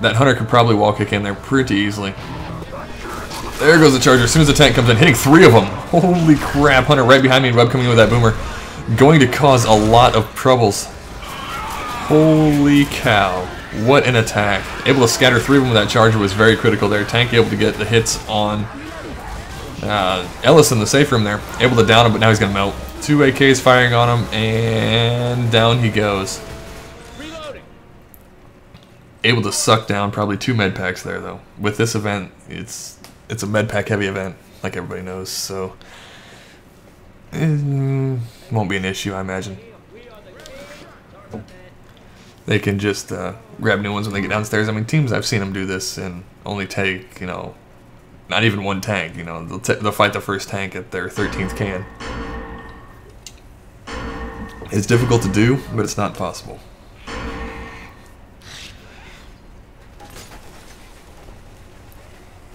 That Hunter could probably wall kick in there pretty easily. There goes the charger. As soon as the tank comes in, hitting three of them. Holy crap, Hunter right behind me and Webb coming in with that boomer. Going to cause a lot of troubles. Holy cow. What an attack. Able to scatter three of them with that charger was very critical there. Tank able to get the hits on uh, Ellis in the safe room there. Able to down him, but now he's going to melt. Two AKs firing on him, and down he goes. Able to suck down probably two med packs there, though. With this event, it's it's a med pack heavy event, like everybody knows, so it won't be an issue, I imagine. They can just uh, grab new ones when they get downstairs. I mean, teams I've seen them do this and only take, you know, not even one tank. You know, they'll, they'll fight the first tank at their 13th can. It's difficult to do, but it's not possible.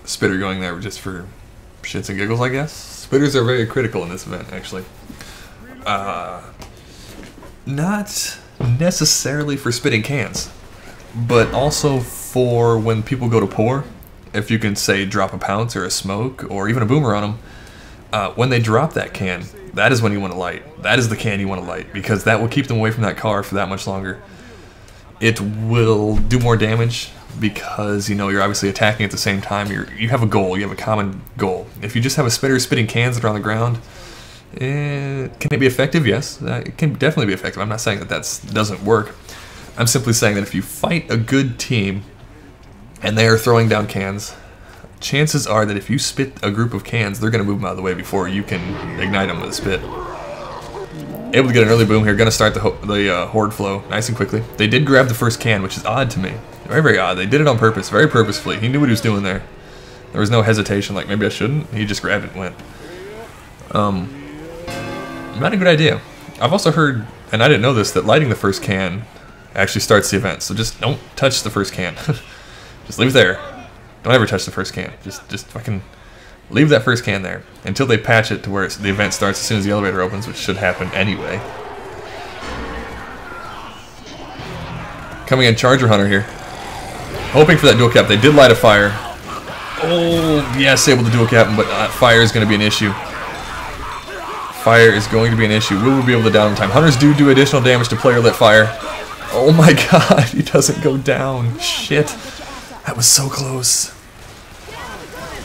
Spitter going there just for shits and giggles, I guess. Spitters are very critical in this event, actually. Uh, not necessarily for spitting cans, but also for when people go to pour. If you can say drop a pounce or a smoke or even a boomer on them, uh, when they drop that can, that is when you want to light. That is the can you want to light because that will keep them away from that car for that much longer. It will do more damage because you know you're obviously attacking at the same time. You you have a goal. You have a common goal. If you just have a spitter spitting cans that are on the ground, eh, can it be effective? Yes, uh, it can definitely be effective. I'm not saying that that doesn't work. I'm simply saying that if you fight a good team and they are throwing down cans, chances are that if you spit a group of cans, they're going to move them out of the way before you can ignite them with a spit. Able to get an early boom here, going to start the, the uh, horde flow nice and quickly. They did grab the first can, which is odd to me. Very, very odd. They did it on purpose, very purposefully. He knew what he was doing there. There was no hesitation, like maybe I shouldn't. He just grabbed it and went. Um, not a good idea. I've also heard, and I didn't know this, that lighting the first can actually starts the event. So just don't touch the first can. just leave it there. Don't ever touch the first can. Just, just fucking leave that first can there until they patch it to where the event starts as soon as the elevator opens, which should happen anyway. Coming in Charger Hunter here. Hoping for that dual cap. They did light a fire. Oh, yes, able to dual cap but uh, fire is going to be an issue. Fire is going to be an issue. Will we be able to down in time? Hunters do do additional damage to player lit fire. Oh my god, he doesn't go down. Shit. That was so close.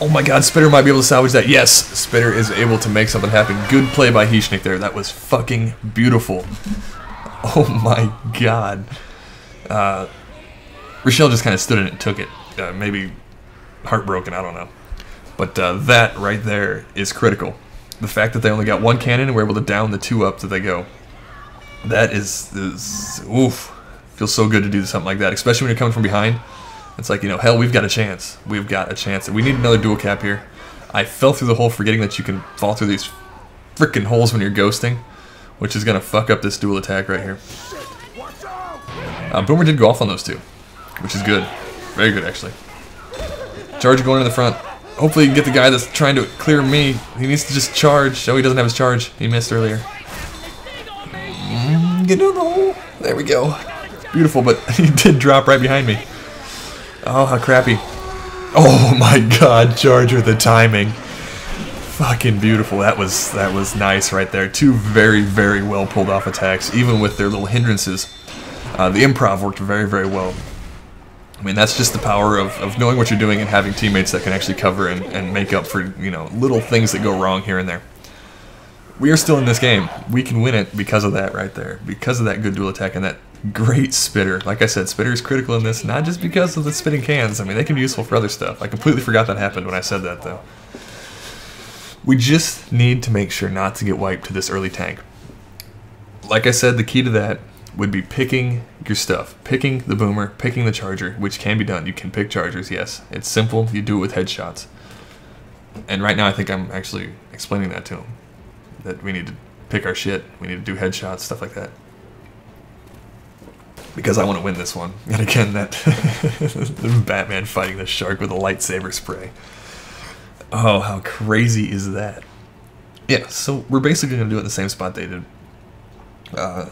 Oh my god, Spitter might be able to salvage that. Yes, Spitter is able to make something happen. Good play by Hishnik there. That was fucking beautiful. Oh my god. Uh, Rochelle just kind of stood in it and took it. Uh, maybe heartbroken, I don't know. But uh, that right there is critical. The fact that they only got one cannon and were able to down the two up that they go. That is, is oof. Feels so good to do something like that, especially when you're coming from behind. It's like, you know, hell, we've got a chance. We've got a chance. We need another dual cap here. I fell through the hole forgetting that you can fall through these freaking holes when you're ghosting, which is going to fuck up this dual attack right here. Uh, Boomer did go off on those two, which is good. Very good, actually. Charge going to the front. Hopefully you can get the guy that's trying to clear me. He needs to just charge. Oh, he doesn't have his charge. He missed earlier. Mm, get in the hole. There we go. Beautiful, but he did drop right behind me. Oh, how crappy. Oh my god, Charger, the timing. Fucking beautiful. That was that was nice right there. Two very, very well pulled off attacks, even with their little hindrances. Uh, the improv worked very, very well. I mean, that's just the power of, of knowing what you're doing and having teammates that can actually cover and, and make up for, you know, little things that go wrong here and there. We are still in this game. We can win it because of that right there. Because of that good dual attack and that great spitter. Like I said, spitter is critical in this, not just because of the spitting cans. I mean, they can be useful for other stuff. I completely forgot that happened when I said that, though. We just need to make sure not to get wiped to this early tank. Like I said, the key to that would be picking your stuff. Picking the boomer, picking the charger, which can be done. You can pick chargers, yes. It's simple. You do it with headshots. And right now I think I'm actually explaining that to him. That we need to pick our shit. We need to do headshots, stuff like that. Because I want to win this one. And again, that Batman fighting the shark with a lightsaber spray. Oh, how crazy is that? Yeah, so we're basically going to do it in the same spot they did. Uh,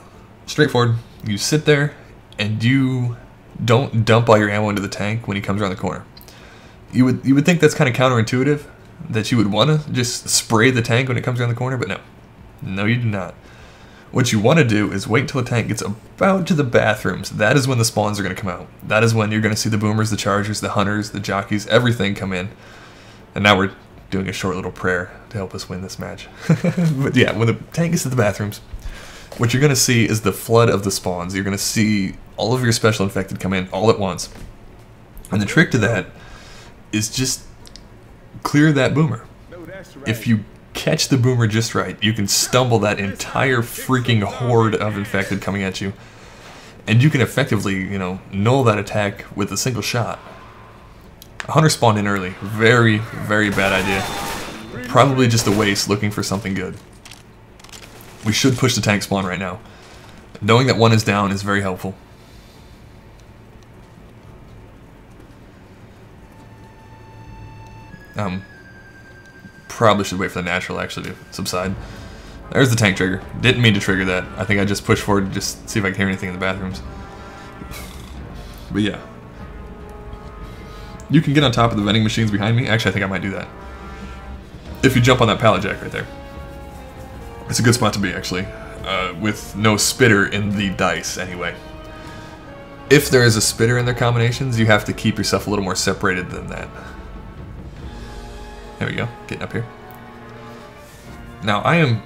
straightforward. You sit there and you don't dump all your ammo into the tank when he comes around the corner. You would you would think that's kind of counterintuitive that you would want to just spray the tank when it comes around the corner, but no. No, you do not. What you want to do is wait until the tank gets about to the bathrooms. That is when the spawns are going to come out. That is when you're going to see the boomers, the chargers, the hunters, the jockeys, everything come in. And now we're doing a short little prayer to help us win this match. but yeah, when the tank gets to the bathrooms, what you're going to see is the flood of the spawns. You're going to see all of your special infected come in all at once. And the trick to that is just clear that boomer. If you catch the boomer just right, you can stumble that entire freaking horde of infected coming at you. And you can effectively, you know, null that attack with a single shot. Hunter spawned in early. Very, very bad idea. Probably just a waste looking for something good. We should push the tank spawn right now. Knowing that one is down is very helpful. Um, probably should wait for the natural actually to subside. There's the tank trigger. Didn't mean to trigger that. I think I just pushed forward to just see if I can hear anything in the bathrooms. But yeah. You can get on top of the vending machines behind me. Actually, I think I might do that. If you jump on that pallet jack right there. It's a good spot to be, actually. Uh, with no spitter in the dice, anyway. If there is a spitter in their combinations, you have to keep yourself a little more separated than that. There we go, getting up here. Now, I am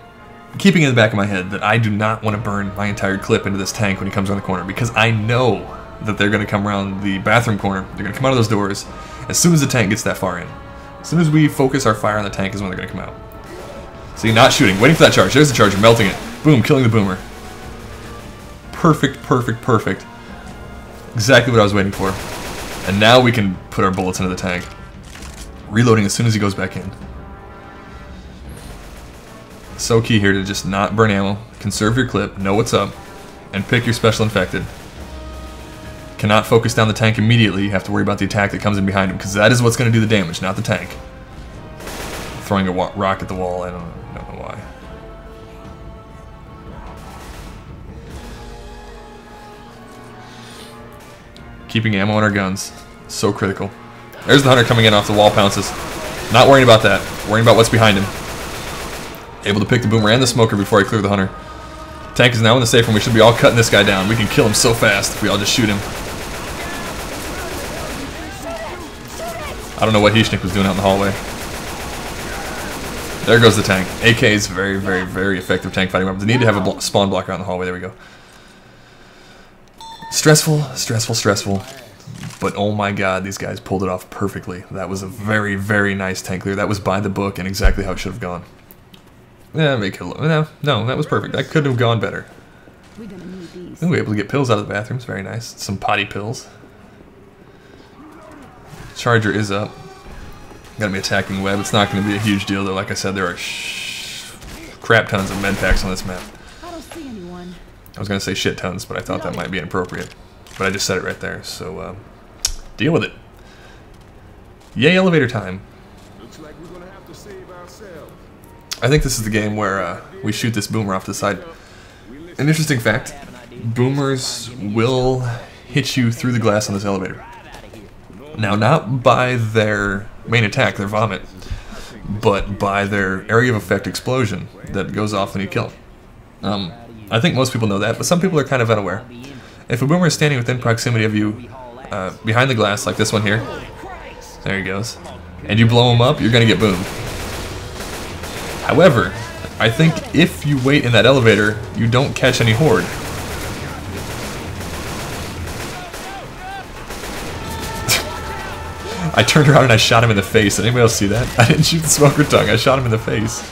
keeping in the back of my head that I do not want to burn my entire clip into this tank when he comes around the corner because I know that they're going to come around the bathroom corner. They're going to come out of those doors as soon as the tank gets that far in. As soon as we focus our fire on the tank is when they're going to come out. See, not shooting, waiting for that charge. There's the charger, melting it. Boom, killing the boomer. Perfect, perfect, perfect. Exactly what I was waiting for. And now we can put our bullets into the tank. Reloading as soon as he goes back in. So key here to just not burn ammo, conserve your clip, know what's up, and pick your special infected. Cannot focus down the tank immediately, you have to worry about the attack that comes in behind him, because that is what's going to do the damage, not the tank. Throwing a rock at the wall, I don't, know Keeping ammo in our guns, so critical. There's the hunter coming in off the wall pounces. Not worrying about that, worrying about what's behind him. Able to pick the boomer and the smoker before I clear the hunter. Tank is now in the safe room. We should be all cutting this guy down. We can kill him so fast if we all just shoot him. I don't know what Hishnik was doing out in the hallway. There goes the tank. AK is very, very, very effective tank fighting weapons. They need to have a blo spawn blocker out in the hallway. There we go. Stressful, stressful, stressful. But oh my god, these guys pulled it off perfectly. That was a very, very nice tank clear. That was by the book and exactly how it should have gone. Yeah, make it no, no, that was perfect. That could have gone better. We're gonna need these. Ooh, we were able to get pills out of the bathrooms. Very nice. Some potty pills. Charger is up. Got me attacking Webb. It's not going to be a huge deal though. Like I said, there are crap tons of med packs on this map. I was going to say shit tons, but I thought that might be inappropriate. But I just said it right there, so uh, deal with it. Yay, elevator time. Looks like we're gonna have to save ourselves. I think this is the game where uh, we shoot this boomer off the side. An interesting fact, boomers will hit you through the glass on this elevator. Now, not by their main attack, their vomit, but by their area of effect explosion that goes off when you kill. Um, I think most people know that, but some people are kind of unaware. If a boomer is standing within proximity of you, uh, behind the glass, like this one here, there he goes, and you blow him up, you're going to get boomed. However, I think if you wait in that elevator, you don't catch any horde. I turned around and I shot him in the face. Did anybody else see that? I didn't shoot the smoker tongue. I shot him in the face.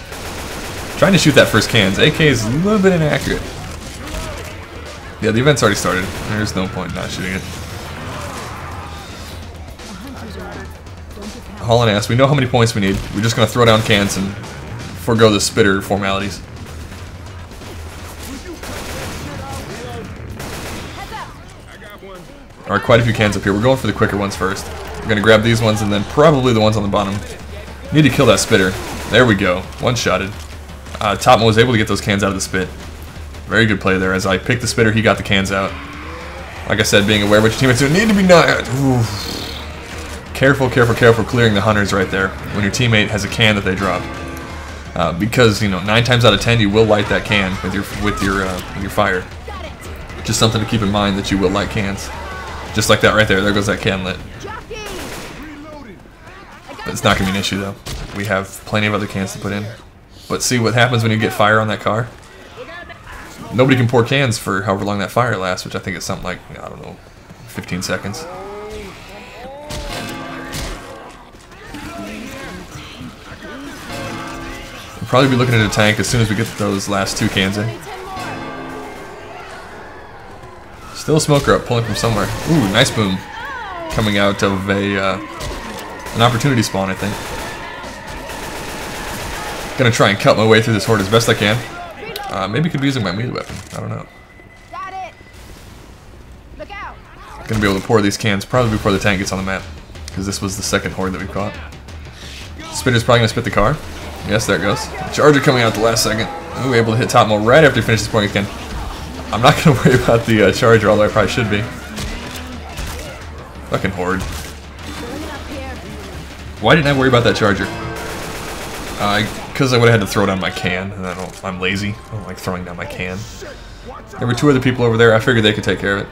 Trying to shoot that first cans. AK is a little bit inaccurate. Yeah, the event's already started. There's no point in not shooting it. Hauling ass. We know how many points we need. We're just gonna throw down cans and forego the spitter formalities. Alright, quite a few cans up here. We're going for the quicker ones first. We're gonna grab these ones and then probably the ones on the bottom. Need to kill that spitter. There we go. One-shotted. Uh, Topmo was able to get those cans out of the spit. Very good play there. As I picked the spitter, he got the cans out. Like I said, being aware of what your teammates do. Need to be not. Careful, careful, careful clearing the hunters right there when your teammate has a can that they drop. Uh, because you know nine times out of ten you will light that can with your with your uh, your fire. Just something to keep in mind that you will light cans. Just like that right there. There goes that can lit. But it's not gonna be an issue though. We have plenty of other cans to put in. But see what happens when you get fire on that car? Nobody can pour cans for however long that fire lasts, which I think is something like, I don't know, 15 seconds. We'll probably be looking at a tank as soon as we get those last two cans in. Still a smoker up, pulling from somewhere. Ooh, nice boom. Coming out of a, uh, an opportunity spawn, I think. Gonna try and cut my way through this horde as best I can. Uh, maybe could be using my melee weapon. I don't know. Got it. Look out. Gonna be able to pour these cans probably before the tank gets on the map. Because this was the second horde that we caught. Spitter's probably gonna spit the car. Yes, there it goes. Charger coming out the last second. Ooh, able to hit Topmo right after he finishes pouring again. I'm not gonna worry about the uh, charger, although I probably should be. Fucking horde. Going up here. Why didn't I worry about that charger? Because I would have had to throw down my can, and I don't, I'm lazy. I don't like throwing down my can. There were two other people over there. I figured they could take care of it.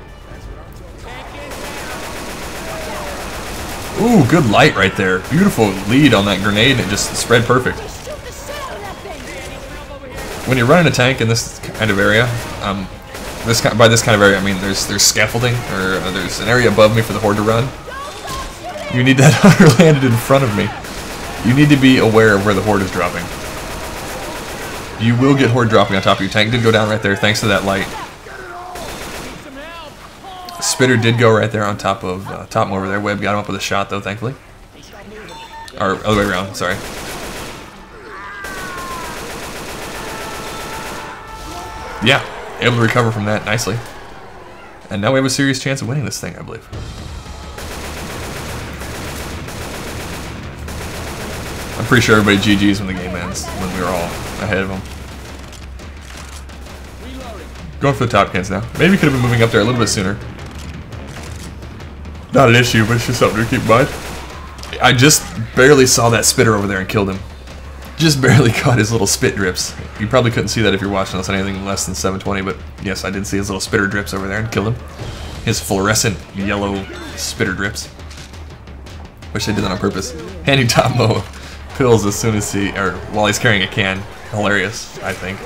Ooh, good light right there. Beautiful lead on that grenade, and it just spread perfect. When you're running a tank in this kind of area, um, this kind, by this kind of area, I mean there's there's scaffolding, or uh, there's an area above me for the horde to run. You need that hunter landed in front of me. You need to be aware of where the horde is dropping. You will get horde dropping on top of your tank. Did go down right there thanks to that light. Spitter did go right there on top of uh, top over there. Webb got him up with a shot though, thankfully. Or other way around. Sorry. Yeah, able to recover from that nicely. And now we have a serious chance of winning this thing, I believe. Pretty sure everybody GG's when the game ends, when we were all ahead of them. Going for the top cans now. Maybe could have been moving up there a little bit sooner. Not an issue, but it's just something to keep in mind. I just barely saw that spitter over there and killed him. Just barely caught his little spit drips. You probably couldn't see that if you're watching us on anything less than 720, but yes, I did see his little spitter drips over there and killed him. His fluorescent yellow spitter drips. Wish they did that on purpose. Handing Tomo pills as soon as he, or while he's carrying a can. Hilarious, I think.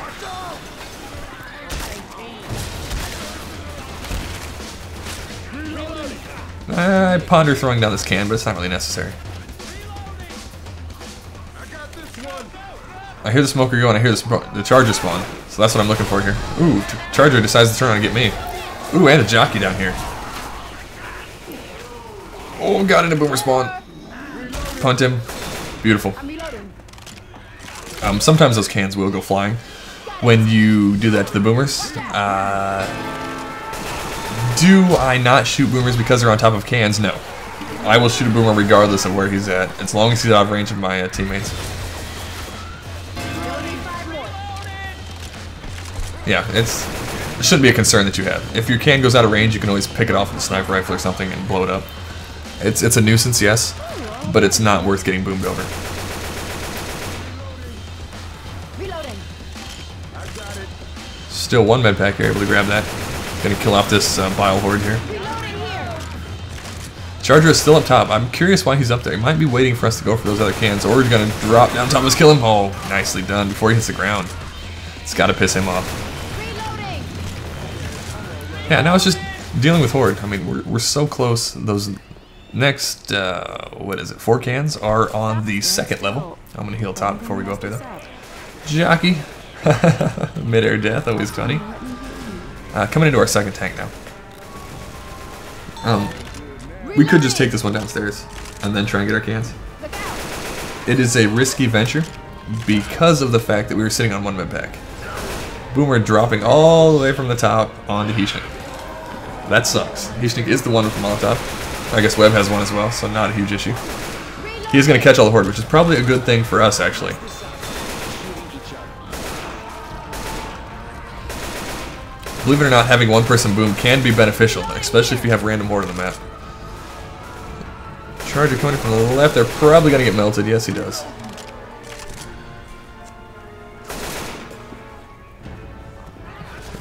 Eh, I ponder throwing down this can, but it's not really necessary. I hear the smoker go and I hear the, the charger spawn. So that's what I'm looking for here. Ooh, charger decides to turn on and get me. Ooh, and a jockey down here. Oh, got in a boomer spawn. Punt him. Beautiful. Um, sometimes those cans will go flying when you do that to the boomers. Uh, do I not shoot boomers because they're on top of cans? No. I will shoot a boomer regardless of where he's at, as long as he's out of range of my uh, teammates. Yeah, it's it shouldn't be a concern that you have. If your can goes out of range, you can always pick it off with a sniper rifle or something and blow it up. It's it's a nuisance, yes, but it's not worth getting boomed over. Still one med pack here, able to grab that. Gonna kill off this uh, bile horde here. Charger is still up top. I'm curious why he's up there. He might be waiting for us to go for those other cans, or he's gonna drop down top of kill him. Oh, nicely done before he hits the ground. It's gotta piss him off. Yeah, now it's just dealing with horde. I mean, we're, we're so close. Those Next, uh, what is it? Four cans are on the second level. I'm gonna heal top before we go up there though. Jockey, midair death, always funny. Uh, coming into our second tank now. Um, we could just take this one downstairs and then try and get our cans. It is a risky venture because of the fact that we were sitting on one med pack. Boomer dropping all the way from the top onto Hishnik. That sucks. Hishnik is the one with the Molotov. I guess Webb has one as well, so not a huge issue. He's going to catch all the horde, which is probably a good thing for us, actually. Believe it or not, having one person boom can be beneficial, especially if you have random horde on the map. Charger coming from the left, they're probably going to get melted. Yes, he does.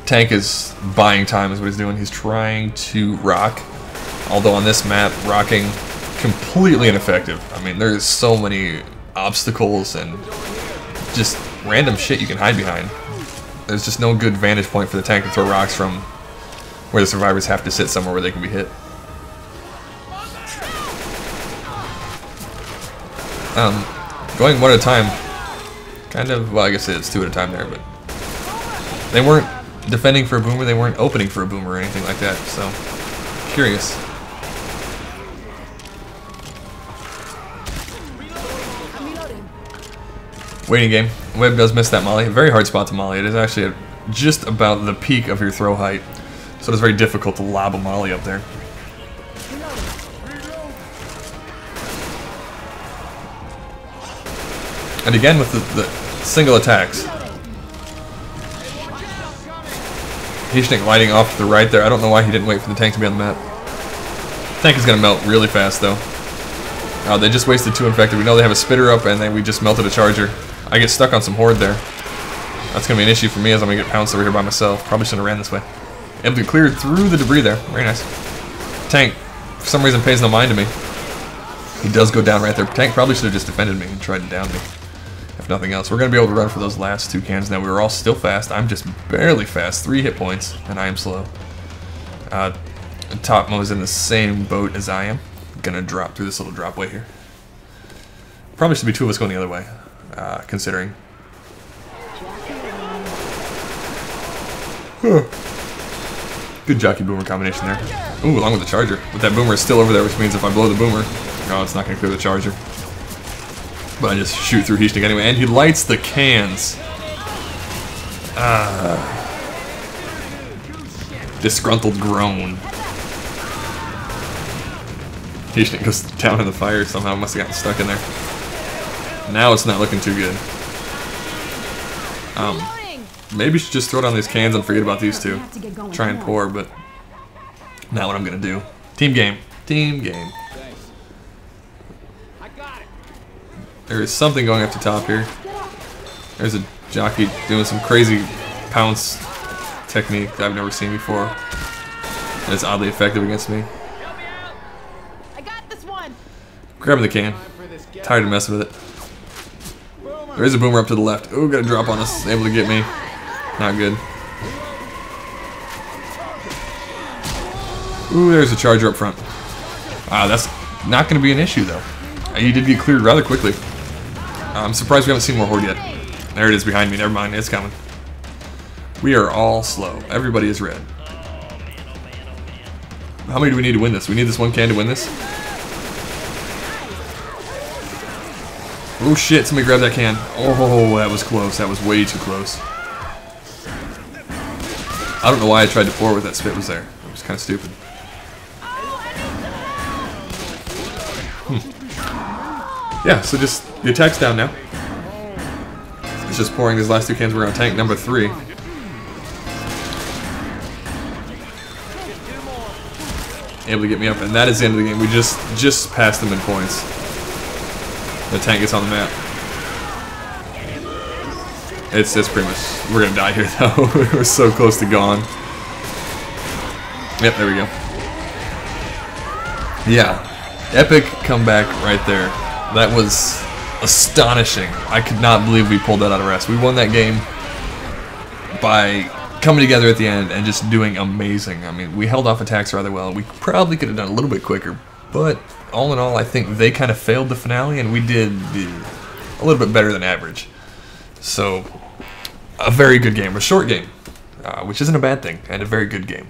Tank is buying time is what he's doing. He's trying to rock. Although on this map, rocking completely ineffective. I mean, there's so many obstacles and just random shit you can hide behind. There's just no good vantage point for the tank to throw rocks from where the survivors have to sit somewhere where they can be hit. Um, going one at a time, kind of, well, I guess it's two at a time there, but they weren't defending for a boomer, they weren't opening for a boomer or anything like that, so curious. Waiting game. Webb does miss that molly. Very hard spot to molly. It is actually just about the peak of your throw height, so it's very difficult to lob a molly up there. And again with the, the single attacks. Hishnik lighting off to the right there. I don't know why he didn't wait for the tank to be on the map. Tank is going to melt really fast though. Oh, they just wasted two infected. We know they have a spitter up and then we just melted a charger. I get stuck on some horde there. That's going to be an issue for me as I'm going to get pounced over here by myself. Probably shouldn't have ran this way. Able to clear through the debris there. Very nice. Tank, for some reason, pays no mind to me. He does go down right there. Tank probably should have just defended me and tried to down me. If nothing else. We're going to be able to run for those last two cans now. We were all still fast. I'm just barely fast. Three hit points, and I am slow. Uh, Topmo is in the same boat as I am. Gonna drop through this little dropway here. Probably should be two of us going the other way, uh, considering. Good jockey boomer combination there. Ooh, along with the charger. But that boomer is still over there, which means if I blow the boomer, oh, it's not gonna clear the charger. But I just shoot through Hishnik anyway, and he lights the cans. Ah. Disgruntled groan. Hishnik goes down in the fire somehow, must have gotten stuck in there. Now it's not looking too good. Um, maybe should just throw down these cans and forget about these two. To going. Try and pour, but not what I'm gonna do. Team game. Team game. I got it. There is something going up to top here. There's a jockey doing some crazy pounce technique that I've never seen before. And it's oddly effective against me. I got this one. Grabbing the can. For this guy. Tired of messing with it. There is a boomer up to the left. Ooh, got a drop on us. Able to get me. Not good. Ooh, there's a charger up front. Ah, that's not going to be an issue, though. Uh, He did get cleared rather quickly. I'm surprised we haven't seen more horde yet. There it is behind me. Never mind. It's coming. We are all slow. Everybody is red. How many do we need to win this? We need this one can to win this? Oh shit, somebody grab that can. Oh, that was close. That was way too close. I don't know why I tried to pour with that spit was there. It was kind of stupid. Hmm. Yeah, so just, the attack's down now. It's just pouring these last two cans. We're on tank number three. Able to get me up, and that is the end of the game. We just, just passed them in points. The tank is on the map. It's it's pretty much we're gonna die here though. we're so close to gone. Yep, there we go. Yeah. Epic comeback right there. That was astonishing. I could not believe we pulled that out of rest. We won that game by coming together at the end and just doing amazing. I mean, we held off attacks rather well. We probably could have done a little bit quicker, But all in all, I think they kind of failed the finale, and we did a little bit better than average. So, a very good game, a short game, uh, which isn't a bad thing, and a very good game.